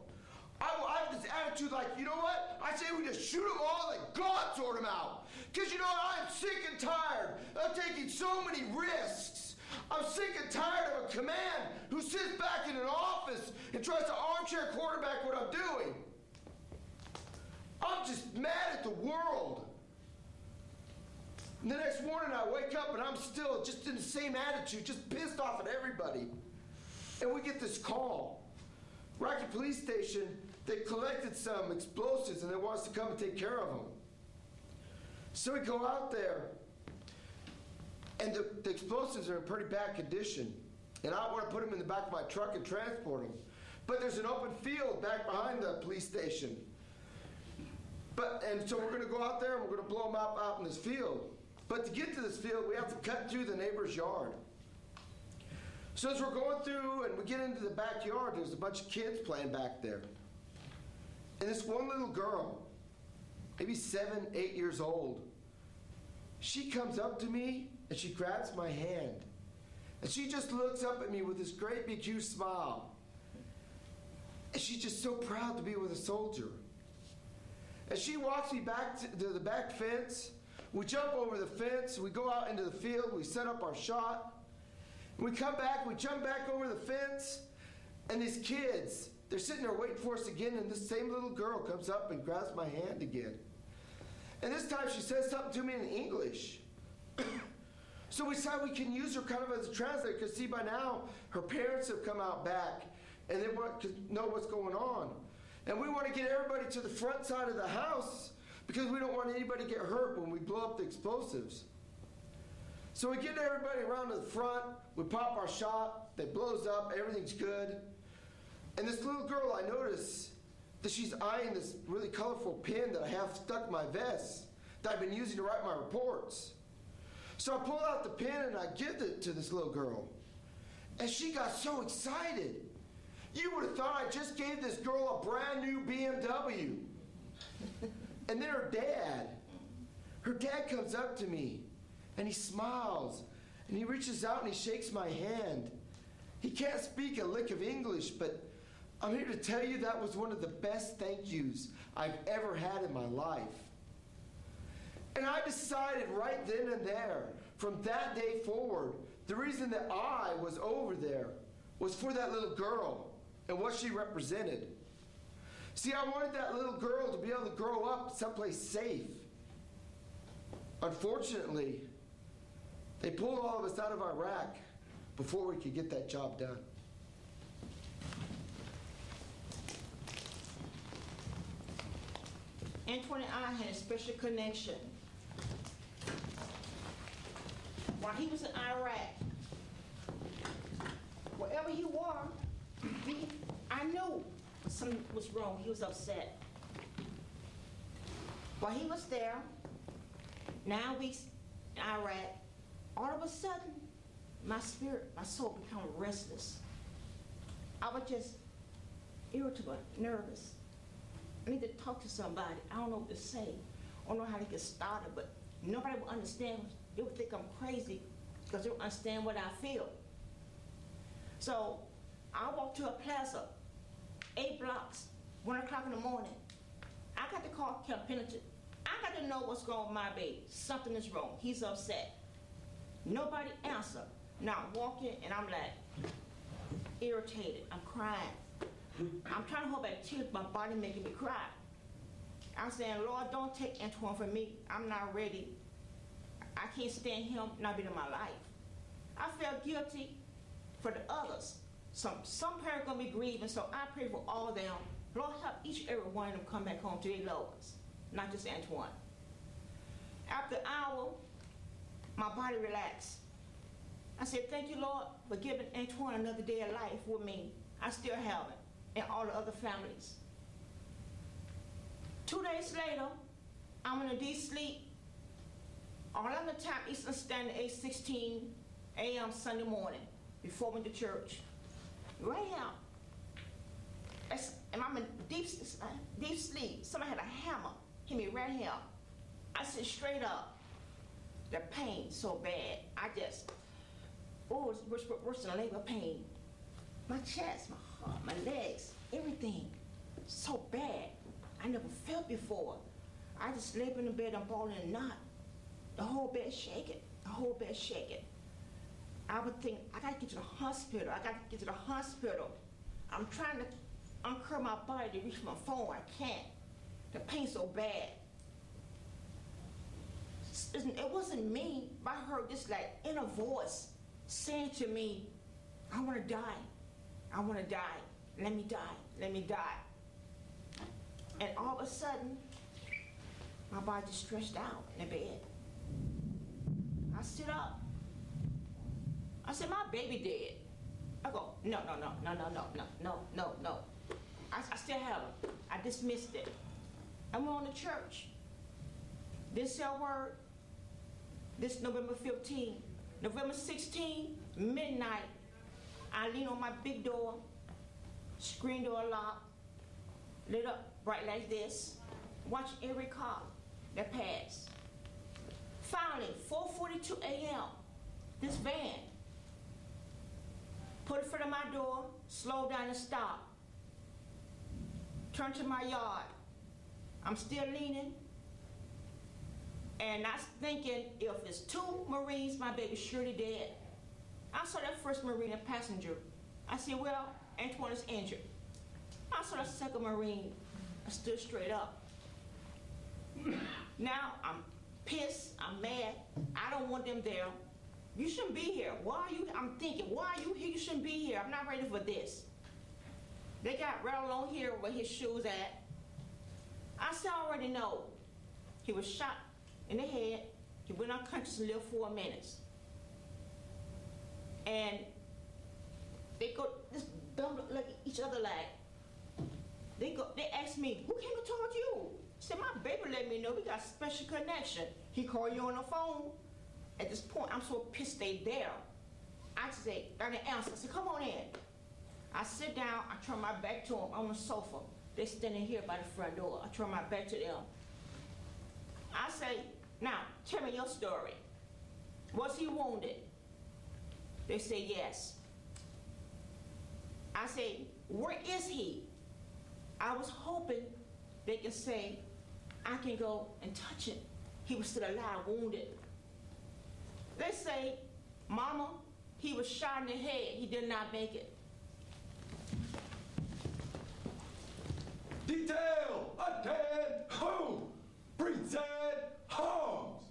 I, I have this attitude like, you know what? I say we just shoot them all and God sort them out. Because you know what? I'm sick and tired of taking so many risks. I'm sick and tired of a command who sits back in an office and tries to armchair quarterback what I'm doing. I'm just mad at the world. And the next morning I wake up and I'm still just in the same attitude, just pissed off at everybody. And we get this call. Iraqi Police Station, they collected some explosives and they want us to come and take care of them. So we go out there, and the, the explosives are in pretty bad condition. And I want to put them in the back of my truck and transport them. But there's an open field back behind the police station. But and so we're going to go out there and we're going to blow them up out in this field. But to get to this field, we have to cut through the neighbor's yard. So as we're going through and we get into the backyard, there's a bunch of kids playing back there. And this one little girl, maybe seven, eight years old, she comes up to me and she grabs my hand. And she just looks up at me with this great big huge smile. And she's just so proud to be with a soldier. And she walks me back to the back fence. We jump over the fence. We go out into the field. We set up our shot. We come back. We jump back over the fence. And these kids, they're sitting there waiting for us again. And this same little girl comes up and grabs my hand again. And this time she says something to me in English. [COUGHS] so we decide we can use her kind of as a translator because, see, by now her parents have come out back and they want to know what's going on. And we want to get everybody to the front side of the house because we don't want anybody to get hurt when we blow up the explosives. So we get everybody around to the front, we pop our shot, it blows up, everything's good. And this little girl, I notice that she's eyeing this really colorful pin that I have stuck in my vest that I've been using to write my reports. So I pull out the pin and I give it to this little girl. And she got so excited. You would have thought I just gave this girl a brand new BMW. and then her dad, her dad comes up to me and he smiles and he reaches out and he shakes my hand. He can't speak a lick of English, but I'm here to tell you that was one of the best thank yous I've ever had in my life. And I decided right then and there, from that day forward, the reason that I was over there was for that little girl and what she represented. See, I wanted that little girl to be able to grow up someplace safe. Unfortunately, they pulled all of us out of Iraq before we could get that job done. Antoine and I had a special connection. While he was in Iraq, wherever he was, he, I knew something was wrong. He was upset. While he was there, nine weeks in Iraq, all of a sudden, my spirit, my soul became restless. I was just irritable, nervous. I need to talk to somebody. I don't know what to say. I don't know how to get started, but nobody will understand. They would think I'm crazy because they don't understand what I feel. So I walked to a plaza, eight blocks, one o'clock in the morning. I got to call Camp Pendleton. I got to know what's going on with my baby. Something is wrong. He's upset. Nobody answered. Now I'm walking and I'm like irritated. I'm crying. I'm trying to hold back tears, my body making me cry. I'm saying, Lord, don't take Antoine from me. I'm not ready I can't stand him not being in my life. I felt guilty for the others. Some some parents gonna be grieving, so I pray for all of them. Lord help each and every one of them come back home to their loved ones, not just Antoine. After an hour, my body relaxed. I said, thank you, Lord, for giving Antoine another day of life with me. I still have it, and all the other families. Two days later, I'm in a deep sleep. Orlando time Eastern Standard 8:16 a.m. Sunday morning before we went to church. Right now, and I'm in deep, deep sleep. Somebody had a hammer hit me right here. I sit straight up. The pain so bad. I just, oh, it's worse, worse than labor pain. My chest, my heart, my legs, everything. So bad. I never felt before. I just lay in the bed, I'm balling a knot. The whole bed shaking. The whole bed shaking. I would think, I gotta get to the hospital. I gotta get to the hospital. I'm trying to uncurl my body to reach my phone. I can't. The pain's so bad. It wasn't me, but I heard this like inner voice saying to me, I wanna die. I wanna die. Let me die. Let me die. And all of a sudden, my body just stretched out in the bed. I sit up. I said, my baby dead. I go, no, no, no, no, no, no, no, no, no, no. I, I still have it. I dismissed it. I went on to church. This a word. This November 15. November 16, midnight. I lean on my big door, screen door locked, lit up bright like this, watch every car that passed. Finally, 4:42 a.m., this van put in front of my door, slowed down and stopped. Turned to my yard. I'm still leaning. And I was thinking, if it's two Marines, my baby's surely dead. I saw that first Marine and passenger. I said, well, Antoine is injured. I saw the second Marine. I stood straight up. Now I'm pissed, I'm mad. I don't want them there. You shouldn't be here. Why are you? I'm thinking, why are you here? You shouldn't be here. I'm not ready for this. They got right along here where his shoes at. I said, I already know. He was shot in the head. He went unconscious and lived four minutes. And they go, just bump like each other like, they go, they asked me, who came talk to you? I said, my baby let me know we got special connection. He called you on the phone. At this point, I'm so pissed they there. I say, got an answer. I said, come on in. I sit down, I turn my back to them on the sofa. They standing here by the front door. I turn my back to them. I say, now, tell me your story. Was he wounded? They say yes. I say, where is he? I was hoping they can say, I can go and touch him. He was still alive, wounded. They say, Mama, he was shot in the head. He did not make it. Detail! Attend! Who? Present arms!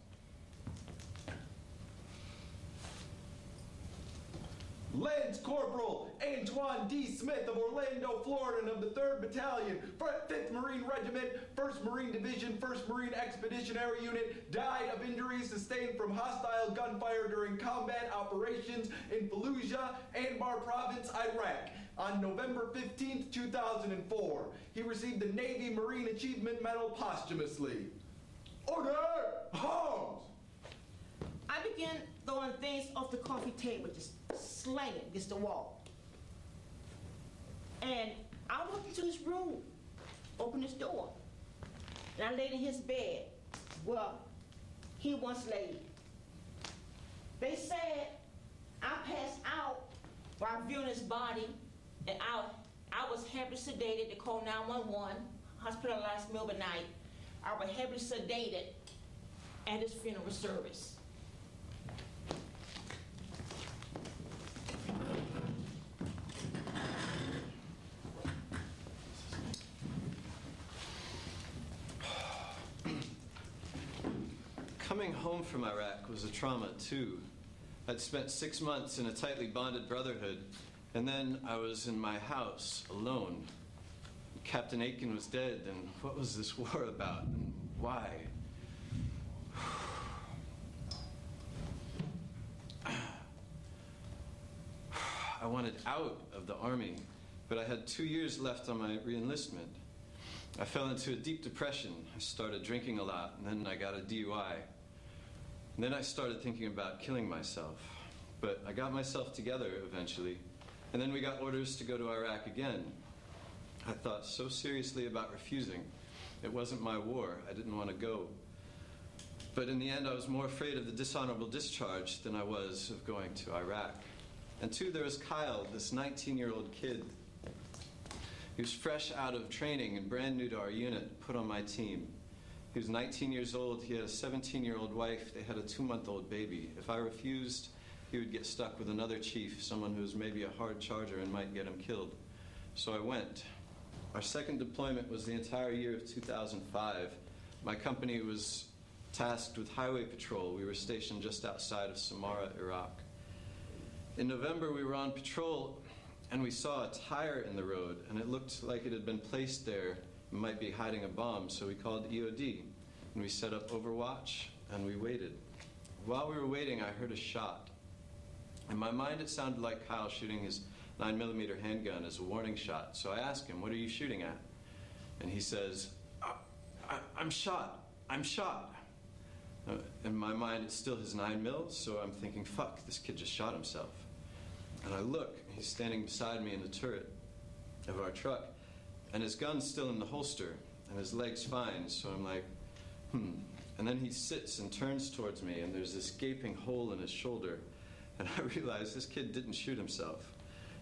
Lance Corporal Antoine D. Smith of Orlando, Florida, and of the 3rd Battalion, 5th Marine Regiment, 1st Marine Division, 1st Marine Expeditionary Unit, died of injuries sustained from hostile gunfire during combat operations in Fallujah, Anbar Province, Iraq. On November 15, 2004, he received the Navy Marine Achievement Medal posthumously. Order! arms! I began throwing things off the coffee table, just slanging against the wall. And I walked into his room, opened his door, and I laid in his bed. Well, he once laid. They said I passed out while viewing his body, and I, I was heavily sedated. They called 911, hospitalized me overnight. I was heavily sedated at his funeral service. Come Coming home from Iraq was a trauma, too. I'd spent six months in a tightly bonded brotherhood, and then I was in my house alone. Captain Aiken was dead, and what was this war about, and why? [SIGHS] I wanted out of the Army, but I had two years left on my reenlistment. I fell into a deep depression. I started drinking a lot, and then I got a DUI. And then I started thinking about killing myself. But I got myself together eventually, and then we got orders to go to Iraq again. I thought so seriously about refusing. It wasn't my war, I didn't want to go. But in the end, I was more afraid of the dishonorable discharge than I was of going to Iraq. And two, there was Kyle, this 19 year old kid. He was fresh out of training and brand new to our unit, put on my team. He was 19 years old, he had a 17 year old wife, they had a two month old baby. If I refused, he would get stuck with another chief, someone who was maybe a hard charger and might get him killed. So I went. Our second deployment was the entire year of 2005. My company was tasked with highway patrol. We were stationed just outside of Samarra, Iraq. In November, we were on patrol and we saw a tire in the road, and it looked like it had been placed there. Might be hiding a bomb, so we called EOD. And we set up Overwatch and we waited. While we were waiting, I heard a shot. In my mind, it sounded like Kyle shooting his 9mm handgun as a warning shot. So I asked him, What are you shooting at? And he says, I, I'm shot. I'm shot. Uh, in my mind, it's still his 9 mil, so I'm thinking, fuck, this kid just shot himself. And I look, he's standing beside me in the turret of our truck, and his gun's still in the holster, and his leg's fine, so I'm like, hmm. And then he sits and turns towards me, and there's this gaping hole in his shoulder, and I [LAUGHS] realize this kid didn't shoot himself.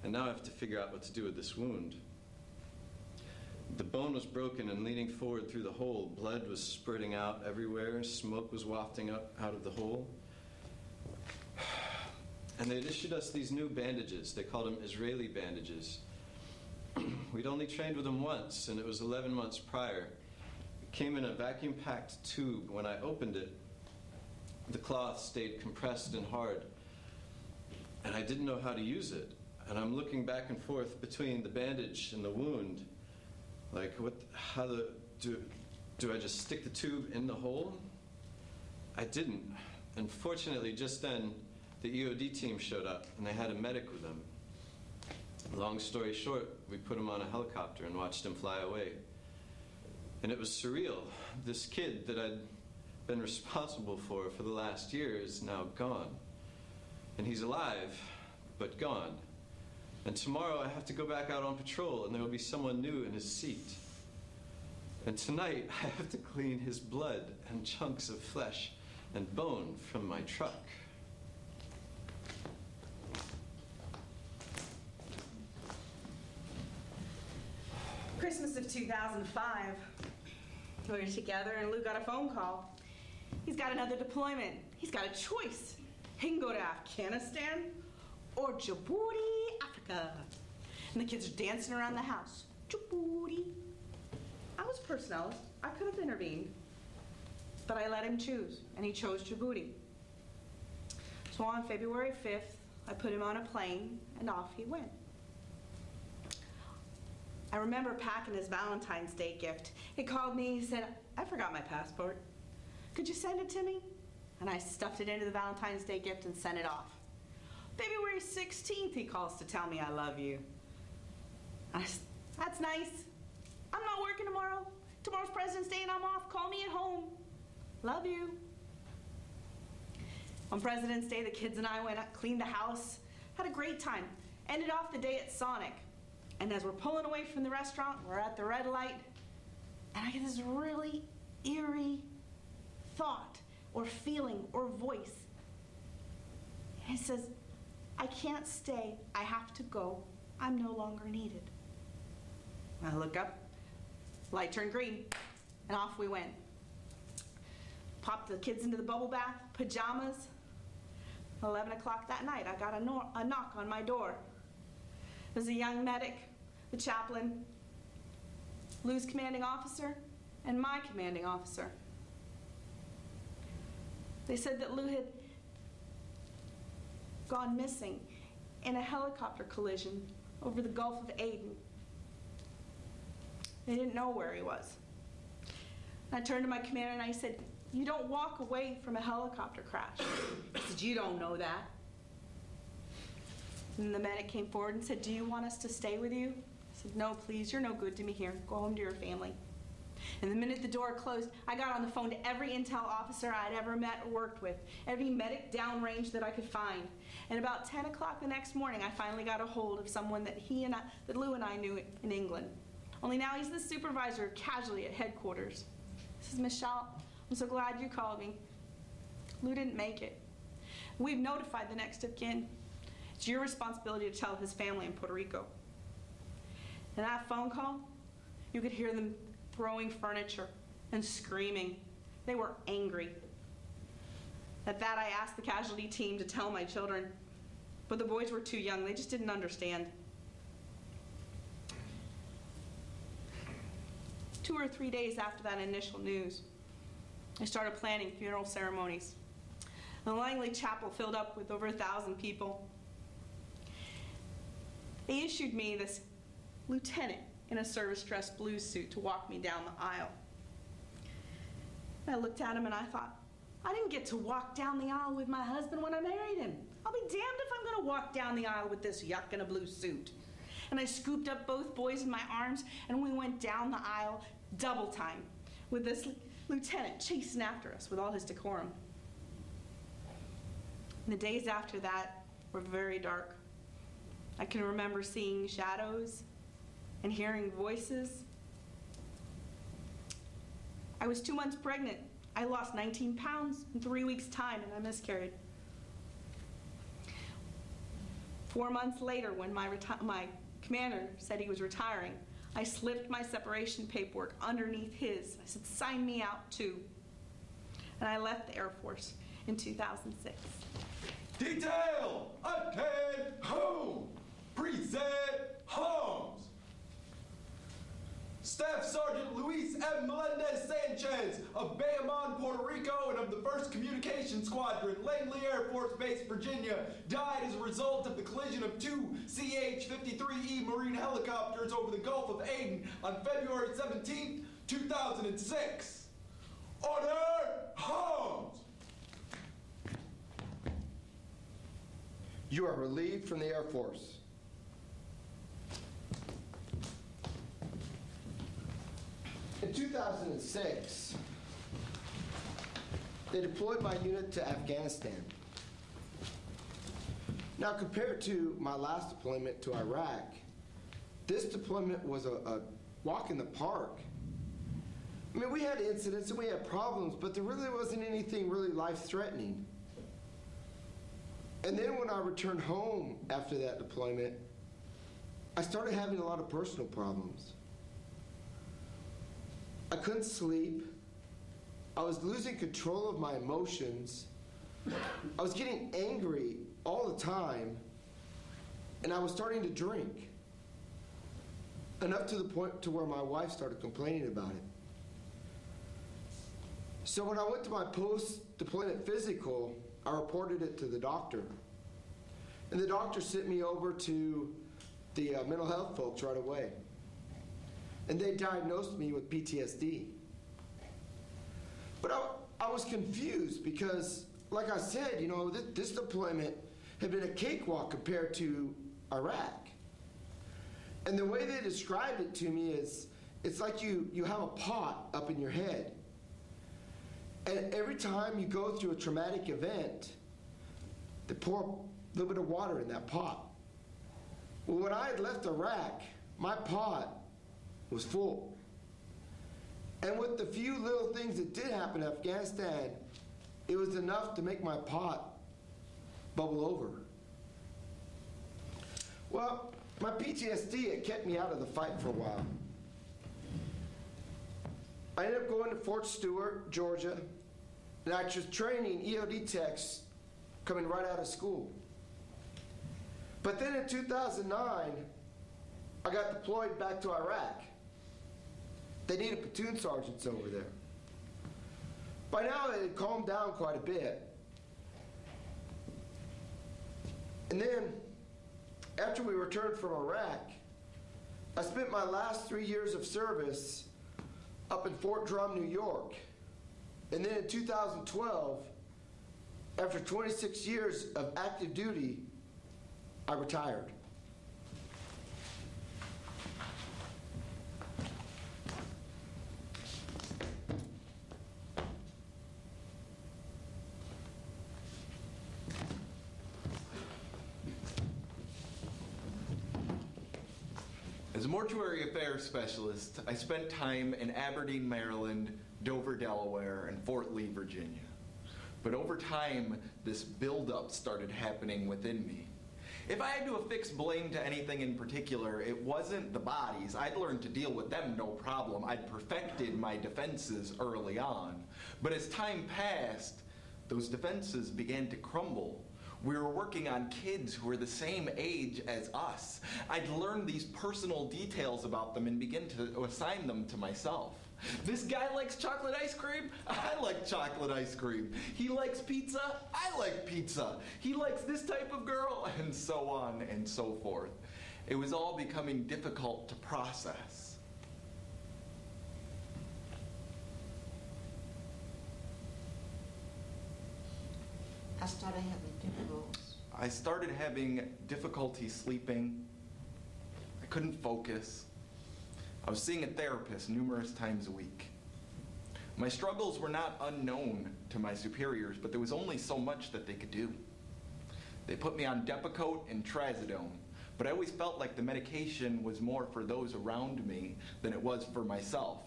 And now I have to figure out what to do with this wound. The bone was broken and leaning forward through the hole. Blood was spurting out everywhere. Smoke was wafting up out of the hole. [SIGHS] And they'd issued us these new bandages. They called them Israeli bandages. We'd only trained with them once, and it was 11 months prior. It came in a vacuum packed tube. When I opened it, the cloth stayed compressed and hard. And I didn't know how to use it. And I'm looking back and forth between the bandage and the wound. Like, what, how the, do, do I just stick the tube in the hole? I didn't. And fortunately, just then, the EOD team showed up and they had a medic with them. Long story short, we put him on a helicopter and watched him fly away. And it was surreal. This kid that I'd been responsible for for the last year is now gone. And he's alive, but gone. And tomorrow I have to go back out on patrol and there will be someone new in his seat. And tonight [LAUGHS] I have to clean his blood and chunks of flesh and bone from my truck. Christmas of 2005. We were together and Lou got a phone call. He's got another deployment. He's got a choice. He can go to Afghanistan or Djibouti, Africa. And the kids are dancing around the house. Djibouti. I was a personnelist. I could have intervened. But I let him choose, and he chose Djibouti. So on February 5th, I put him on a plane, and off he went. I remember packing his Valentine's Day gift. He called me, he said, I forgot my passport. Could you send it to me? And I stuffed it into the Valentine's Day gift and sent it off. February 16th, he calls to tell me I love you. I That's nice. I'm not working tomorrow. Tomorrow's President's Day and I'm off. Call me at home. Love you. On President's Day, the kids and I went out, cleaned the house, had a great time. Ended off the day at Sonic. And as we're pulling away from the restaurant, we're at the red light, and I get this really eerie thought or feeling or voice. And it says, I can't stay. I have to go. I'm no longer needed. I look up, light turned green, and off we went. Popped the kids into the bubble bath, pajamas. 11 o'clock that night, I got a, no- a knock on my door. Was a young medic, the chaplain, Lou's commanding officer, and my commanding officer. They said that Lou had gone missing in a helicopter collision over the Gulf of Aden. They didn't know where he was. I turned to my commander and I said, You don't walk away from a helicopter crash. He said, You don't know that. And the medic came forward and said, Do you want us to stay with you? I said, No, please, you're no good to me here. Go home to your family. And the minute the door closed, I got on the phone to every intel officer I'd ever met or worked with, every medic downrange that I could find. And about 10 o'clock the next morning, I finally got a hold of someone that he and I, that Lou and I knew in England. Only now he's the supervisor of casualty at headquarters. This is Michelle. I'm so glad you called me. Lou didn't make it. We've notified the next of kin. It's your responsibility to tell his family in Puerto Rico. In that phone call, you could hear them throwing furniture and screaming. They were angry. At that, I asked the casualty team to tell my children, but the boys were too young. They just didn't understand. Two or three days after that initial news, I started planning funeral ceremonies. The Langley Chapel filled up with over a thousand people. They issued me this lieutenant in a service dress blue suit to walk me down the aisle. I looked at him and I thought, I didn't get to walk down the aisle with my husband when I married him. I'll be damned if I'm going to walk down the aisle with this yuck in a blue suit. And I scooped up both boys in my arms and we went down the aisle double time with this lieutenant chasing after us with all his decorum. And the days after that were very dark. I can remember seeing shadows and hearing voices. I was two months pregnant. I lost 19 pounds in three weeks' time and I miscarried. Four months later, when my, my commander said he was retiring, I slipped my separation paperwork underneath his. I said, sign me out too. And I left the Air Force in 2006. Detail! Attend home! Present arms! Staff Sergeant Luis M. Melendez Sanchez of Bayamon, Puerto Rico, and of the 1st Communication Squadron, Langley Air Force Base, Virginia, died as a result of the collision of two CH 53E Marine helicopters over the Gulf of Aden on February 17, 2006. Order arms! You are relieved from the Air Force. In 2006, they deployed my unit to Afghanistan. Now, compared to my last deployment to Iraq, this deployment was a, a walk in the park. I mean, we had incidents and we had problems, but there really wasn't anything really life threatening. And then when I returned home after that deployment, I started having a lot of personal problems. I couldn't sleep. I was losing control of my emotions. I was getting angry all the time. And I was starting to drink. Enough to the point to where my wife started complaining about it. So when I went to my post deployment physical, I reported it to the doctor. And the doctor sent me over to the uh, mental health folks right away. And they diagnosed me with PTSD. But I, I was confused because, like I said, you know, this, this deployment had been a cakewalk compared to Iraq. And the way they described it to me is it's like you, you have a pot up in your head. And every time you go through a traumatic event, they pour a little bit of water in that pot. Well, when I had left Iraq, my pot was full. And with the few little things that did happen in Afghanistan, it was enough to make my pot bubble over. Well, my PTSD had kept me out of the fight for a while. I ended up going to Fort Stewart, Georgia, and I was training EOD techs coming right out of school. But then in 2009, I got deployed back to Iraq. They needed platoon sergeants over there. By now, it had calmed down quite a bit. And then, after we returned from Iraq, I spent my last three years of service up in Fort Drum, New York. And then in 2012, after 26 years of active duty, I retired. As a mortuary affairs specialist, I spent time in Aberdeen, Maryland, Dover, Delaware, and Fort Lee, Virginia. But over time, this buildup started happening within me. If I had to affix blame to anything in particular, it wasn't the bodies. I'd learned to deal with them no problem. I'd perfected my defenses early on. But as time passed, those defenses began to crumble. We were working on kids who were the same age as us. I'd learn these personal details about them and begin to assign them to myself. This guy likes chocolate ice cream. [LAUGHS] I like chocolate ice cream. He likes pizza. I like pizza. He likes this type of girl, [LAUGHS] and so on and so forth. It was all becoming difficult to process. I started having difficulties. I started having difficulty sleeping. I couldn't focus. I was seeing a therapist numerous times a week. My struggles were not unknown to my superiors, but there was only so much that they could do. They put me on Depakote and Trazodone, but I always felt like the medication was more for those around me than it was for myself.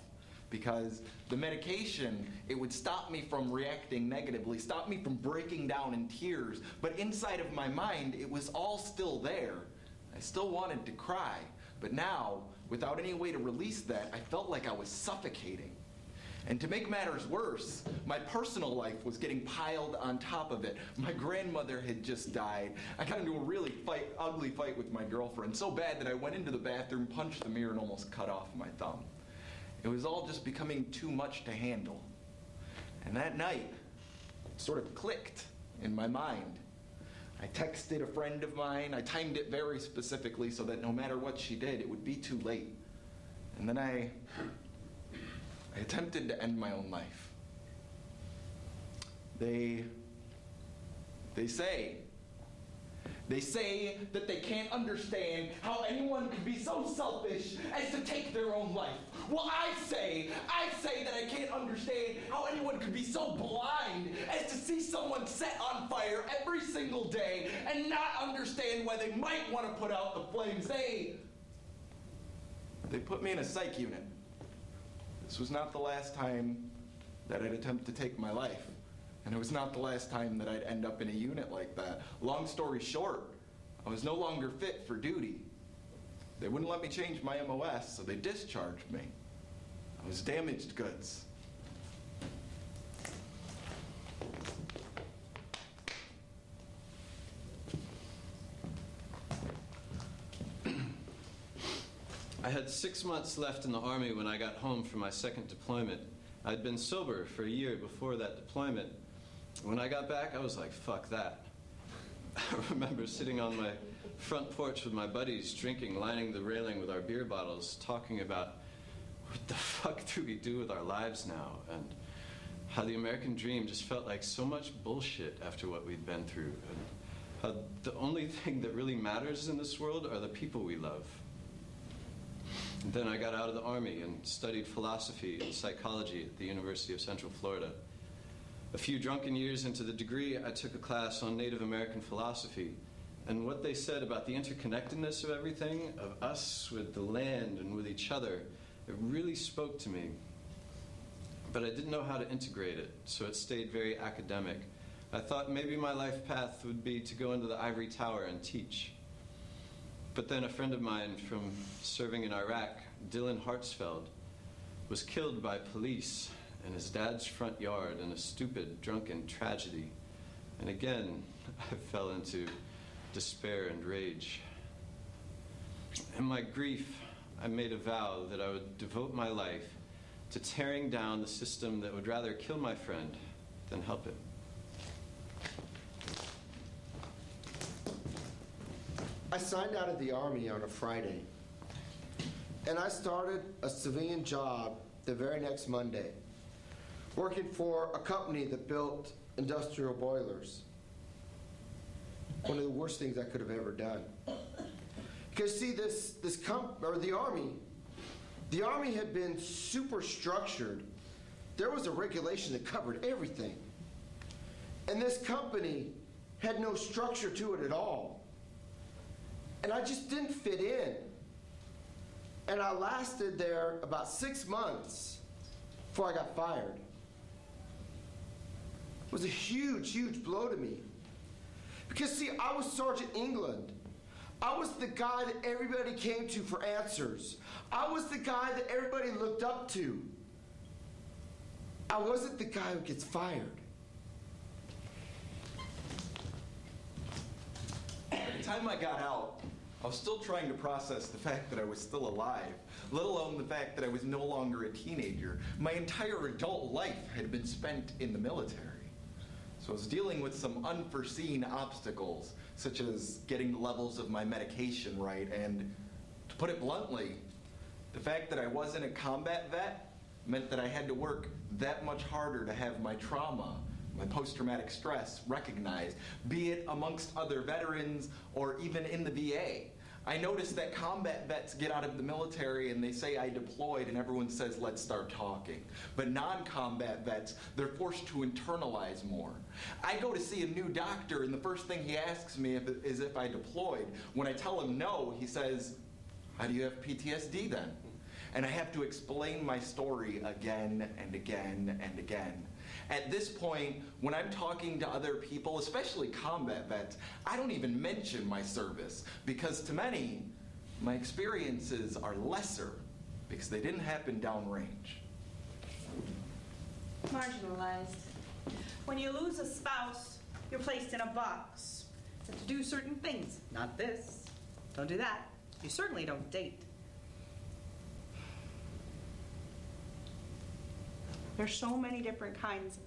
Because the medication, it would stop me from reacting negatively, stop me from breaking down in tears, but inside of my mind, it was all still there. I still wanted to cry, but now, without any way to release that, I felt like I was suffocating. And to make matters worse, my personal life was getting piled on top of it. My grandmother had just died. I got into a really fight, ugly fight with my girlfriend, so bad that I went into the bathroom, punched the mirror, and almost cut off my thumb. It was all just becoming too much to handle. And that night, sort of clicked in my mind. I texted a friend of mine. I timed it very specifically so that no matter what she did, it would be too late. And then I I attempted to end my own life. They they say they say that they can't understand how anyone could be so selfish as to take their own life. Well, I say, I say that I can't understand how anyone could be so blind as to see someone set on fire every single day and not understand why they might want to put out the flames. They they put me in a psych unit. This was not the last time that I'd attempt to take my life. And it was not the last time that I'd end up in a unit like that. Long story short, I was no longer fit for duty. They wouldn't let me change my MOS, so they discharged me. I was damaged goods. [CLEARS THROAT] I had six months left in the Army when I got home from my second deployment. I'd been sober for a year before that deployment. When I got back, I was like, fuck that. [LAUGHS] I remember sitting on my front porch with my buddies, drinking, lining the railing with our beer bottles, talking about what the [LAUGHS] fuck do we do with our lives now? And how the American dream just felt like so much bullshit after what we'd been through. And how the only [LAUGHS] thing that really matters in this world are the people we love. And then I got out of the Army and studied philosophy and psychology at the University of Central Florida. A few drunken years into the degree, I took a class on Native American philosophy. And what they said about the interconnectedness of everything, of us with the land and with each other, it really spoke to me. But I didn't know how to integrate it, so it stayed very academic. I thought maybe my life path would be to go into the ivory tower and teach. But then a friend of mine from serving in Iraq, Dylan Hartsfeld, was killed by police in his dad's front yard in a stupid, drunken tragedy. And again, [LAUGHS] I fell into despair and rage. In my grief, I made a vow that I would devote my life to tearing down the system that would rather kill my friend than help him. I signed out of the Army on a Friday, and I started a civilian job the very next Monday, working for a company that built industrial boilers. One of the worst things I could have ever done. Because see, this this comp or the Army, the Army had been super structured. There was a regulation that covered everything, and this company had no structure to it at all. And I just didn't fit in. And I lasted there about six months before I got fired. Was a huge, huge blow to me. Because, see, I was Sergeant England. I was the guy that everybody came to for answers. I was the guy that everybody looked up to. I wasn't the guy who gets fired. By the time I got out, I was still trying to process the fact that I was still alive, let alone the fact that I was no longer a teenager. My entire adult life had been spent in the military. So I was dealing with some unforeseen obstacles, such as getting the levels of my medication right, and to put it bluntly, the fact that I wasn't a combat vet meant that I had to work that much harder to have my trauma my post traumatic stress recognized, be it amongst other veterans or even in the VA. I noticed that combat vets get out of the military and they say, I deployed, and everyone says, let's start talking. But non combat vets, they're forced to internalize more. I go to see a new doctor, and the first thing he asks me is if I deployed. When I tell him no, he says, How do you have PTSD then? And I have to explain my story again and again and again. At this point, when I'm talking to other people, especially combat vets, I don't even mention my service because to many, my experiences are lesser because they didn't happen downrange. Marginalized. When you lose a spouse, you're placed in a box. You have to do certain things. Not this. Don't do that. You certainly don't date. There's so many different kinds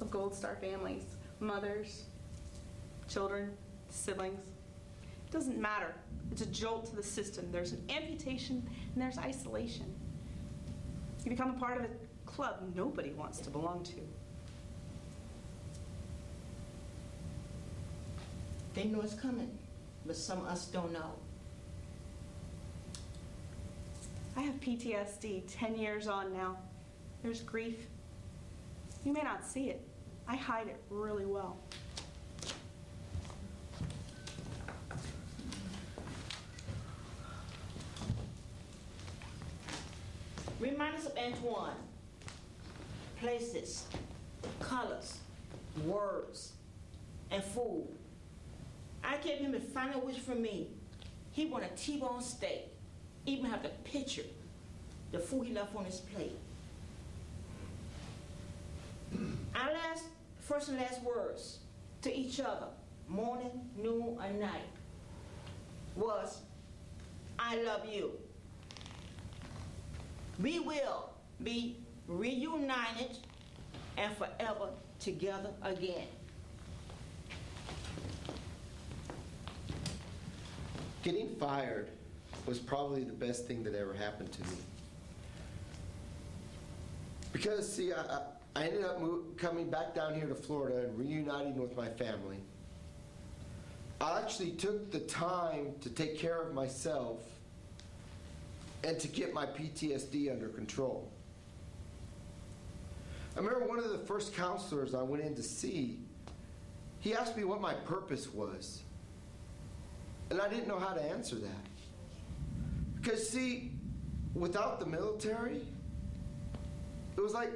of Gold Star families mothers, children, siblings. It doesn't matter. It's a jolt to the system. There's an amputation and there's isolation. You become a part of a club nobody wants to belong to. They know it's coming, but some of us don't know. I have PTSD 10 years on now. There's grief. You may not see it. I hide it really well. Remind us of Antoine. Places, colors, words, and food. I gave him a final wish for me. He wanted a T-bone steak. Even have the picture, the food he left on his plate. Our last, first and last words to each other, morning, noon, and night, was, I love you. We will be reunited and forever together again. Getting fired was probably the best thing that ever happened to me. Because, see, I, I- I ended up coming back down here to Florida and reuniting with my family. I actually took the time to take care of myself and to get my PTSD under control. I remember one of the first counselors I went in to see, he asked me what my purpose was. And I didn't know how to answer that. Because, see, without the military, it was like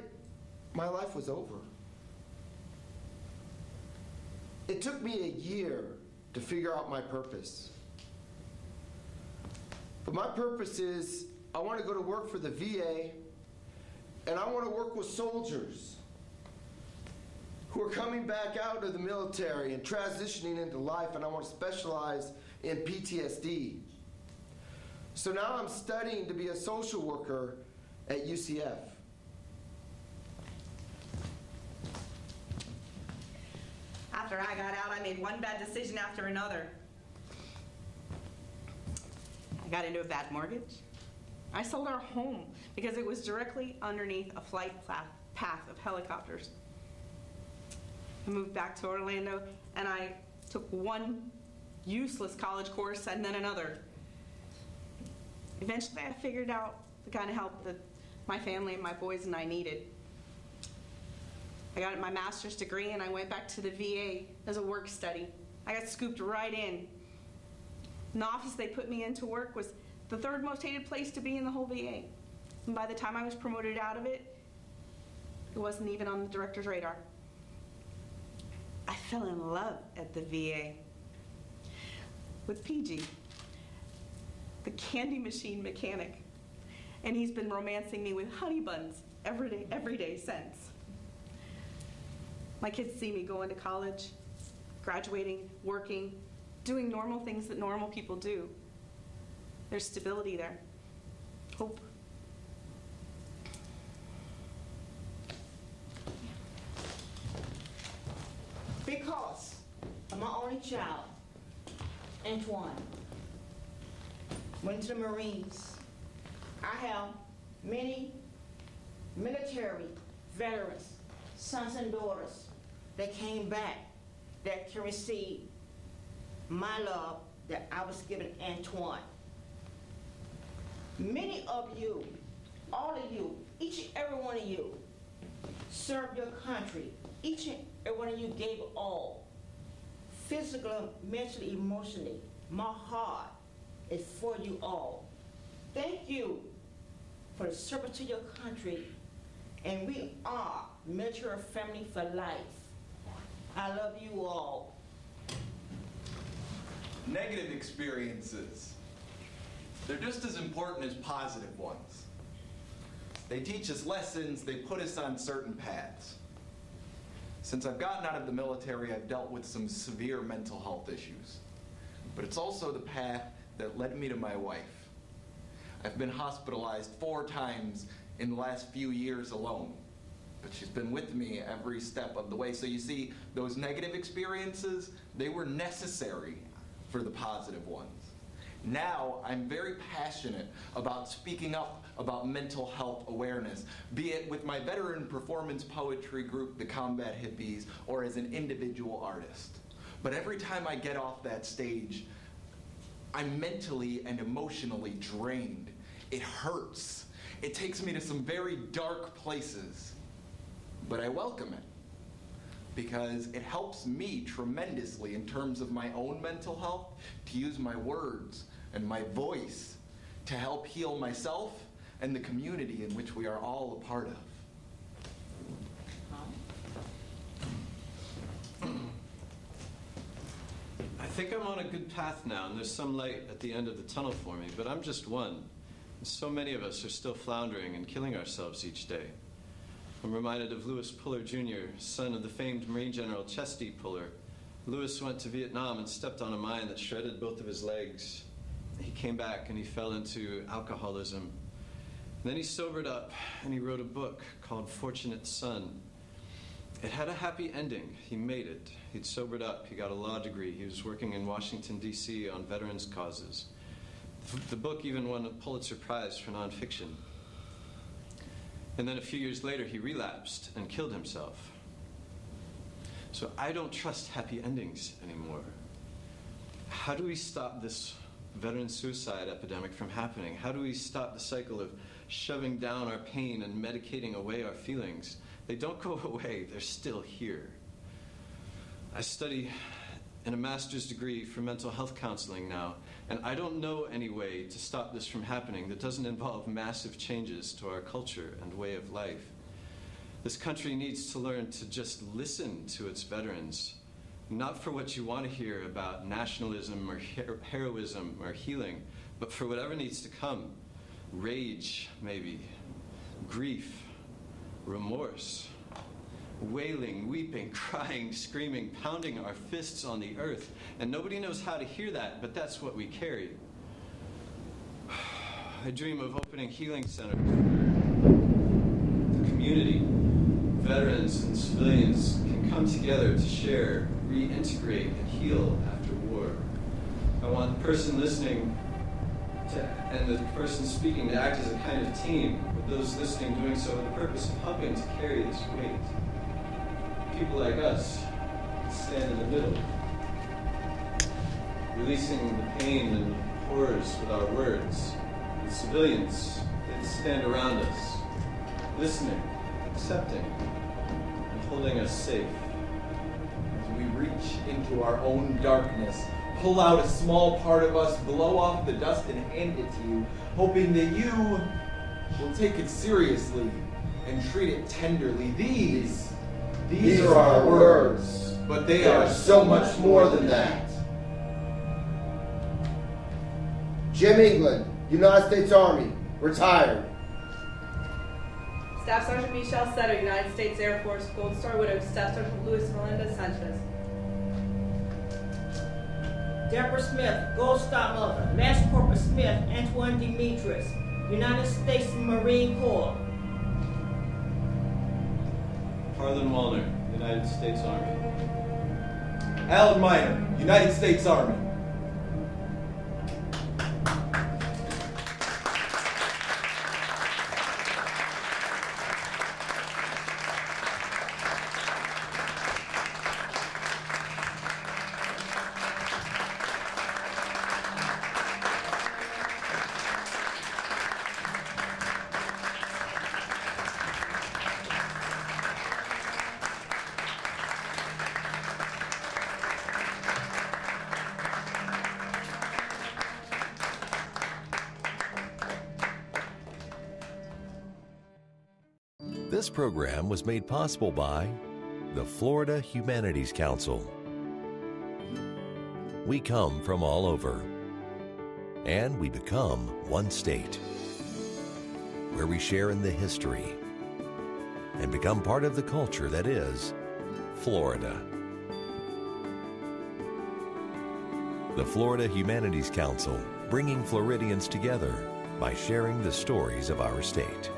my life was over. It took me a year to figure out my purpose. But my purpose is I want to go to work for the VA and I want to work with soldiers who are coming back out of the military and transitioning into life, and I want to specialize in PTSD. So now I'm studying to be a social worker at UCF. After I got out, I made one bad decision after another. I got into a bad mortgage. I sold our home because it was directly underneath a flight path of helicopters. I moved back to Orlando and I took one useless college course and then another. Eventually, I figured out the kind of help that my family and my boys and I needed. I got my master's degree and I went back to the VA as a work study. I got scooped right in. And the office they put me in to work was the third most hated place to be in the whole VA. And by the time I was promoted out of it, it wasn't even on the director's radar. I fell in love at the VA with PG, the candy machine mechanic. And he's been romancing me with honey buns every day, every day since. My kids see me going to college, graduating, working, doing normal things that normal people do. There's stability there, hope. Because of my only child, Antoine, went to the Marines. I have many military veterans, sons and daughters, that came back that can receive my love that I was given Antoine. Many of you, all of you, each and every one of you, served your country. Each and every one of you gave all. Physically, mentally, emotionally. My heart is for you all. Thank you for the service to your country. And we are military family for life. I love you all. Negative experiences. They're just as important as positive ones. They teach us lessons, they put us on certain paths. Since I've gotten out of the military, I've dealt with some severe mental health issues. But it's also the path that led me to my wife. I've been hospitalized four times in the last few years alone. But she's been with me every step of the way. So you see, those negative experiences, they were necessary for the positive ones. Now I'm very passionate about speaking up about mental health awareness, be it with my veteran performance poetry group, the Combat Hippies, or as an individual artist. But every time I get off that stage, I'm mentally and emotionally drained. It hurts. It takes me to some very dark places. But I welcome it because it helps me tremendously in terms of my own mental health to use my words and my voice to help heal myself and the community in which we are all a part of. I think I'm on a good path now, and there's some light at the end of the tunnel for me, but I'm just one. And so many of us are still floundering and killing ourselves each day. I'm reminded of Lewis Puller Jr., son of the famed Marine General Chesty Puller. Lewis went to Vietnam and stepped on a mine that shredded both of his legs. He came back and he fell into alcoholism. Then he sobered up and he wrote a book called Fortunate Son. It had a happy ending. He made it. He'd sobered up. He got a law degree. He was working in Washington, D.C. on veterans' causes. The book even won a Pulitzer Prize for nonfiction. And then a few years later, he relapsed and killed himself. So I don't trust happy endings anymore. How do we stop this veteran suicide epidemic from happening? How do we stop the cycle of shoving down our pain and medicating away our feelings? They don't go [LAUGHS] away, they're still here. I study in a master's degree for mental health counseling now, and I don't know any way to stop this from happening that doesn't involve massive changes to our culture and way of life. This country needs to learn to just listen to its veterans, not for what you want to hear about nationalism or her- heroism or healing, but for whatever needs to come. Rage, maybe, grief, remorse, wailing, weeping, [LAUGHS] crying, screaming, pounding our fists on the earth. And nobody knows how to hear that, but that's what we carry. [SIGHS] I dream of opening healing centers the community, veterans, and civilians can come together to share, reintegrate, and heal after war. I want the person listening to, and the person speaking to act as a kind of team, with those listening doing so with the purpose of helping to carry this weight. People like us stand in the middle, releasing the pain and horrors with our words. The civilians that stand around us, listening, accepting, and holding us safe. As we reach into our own darkness, pull out a small part of us, blow off the dust, and hand it to you, hoping that you will take it seriously and treat it tenderly. These, these, These are our words, but they, They are so much more than that. Jim England, United States Army, retired. Staff Sergeant Michelle Sutter, United States Air Force, Gold Star Widow, Staff Sergeant Luis Melendez Sanchez. Deborah Smith, Gold Star Mother. Master Corporal Smith, Antoine Demetrius, United States Marine Corps. Harlan Wallner, United States Army. Alan Miner, United States Army. Program was made possible by the Florida Humanities Council. We come from all over, and we become one state, where we share in the history and become part of the culture that is Florida. The Florida Humanities Council, bringing Floridians together by sharing the stories of our state.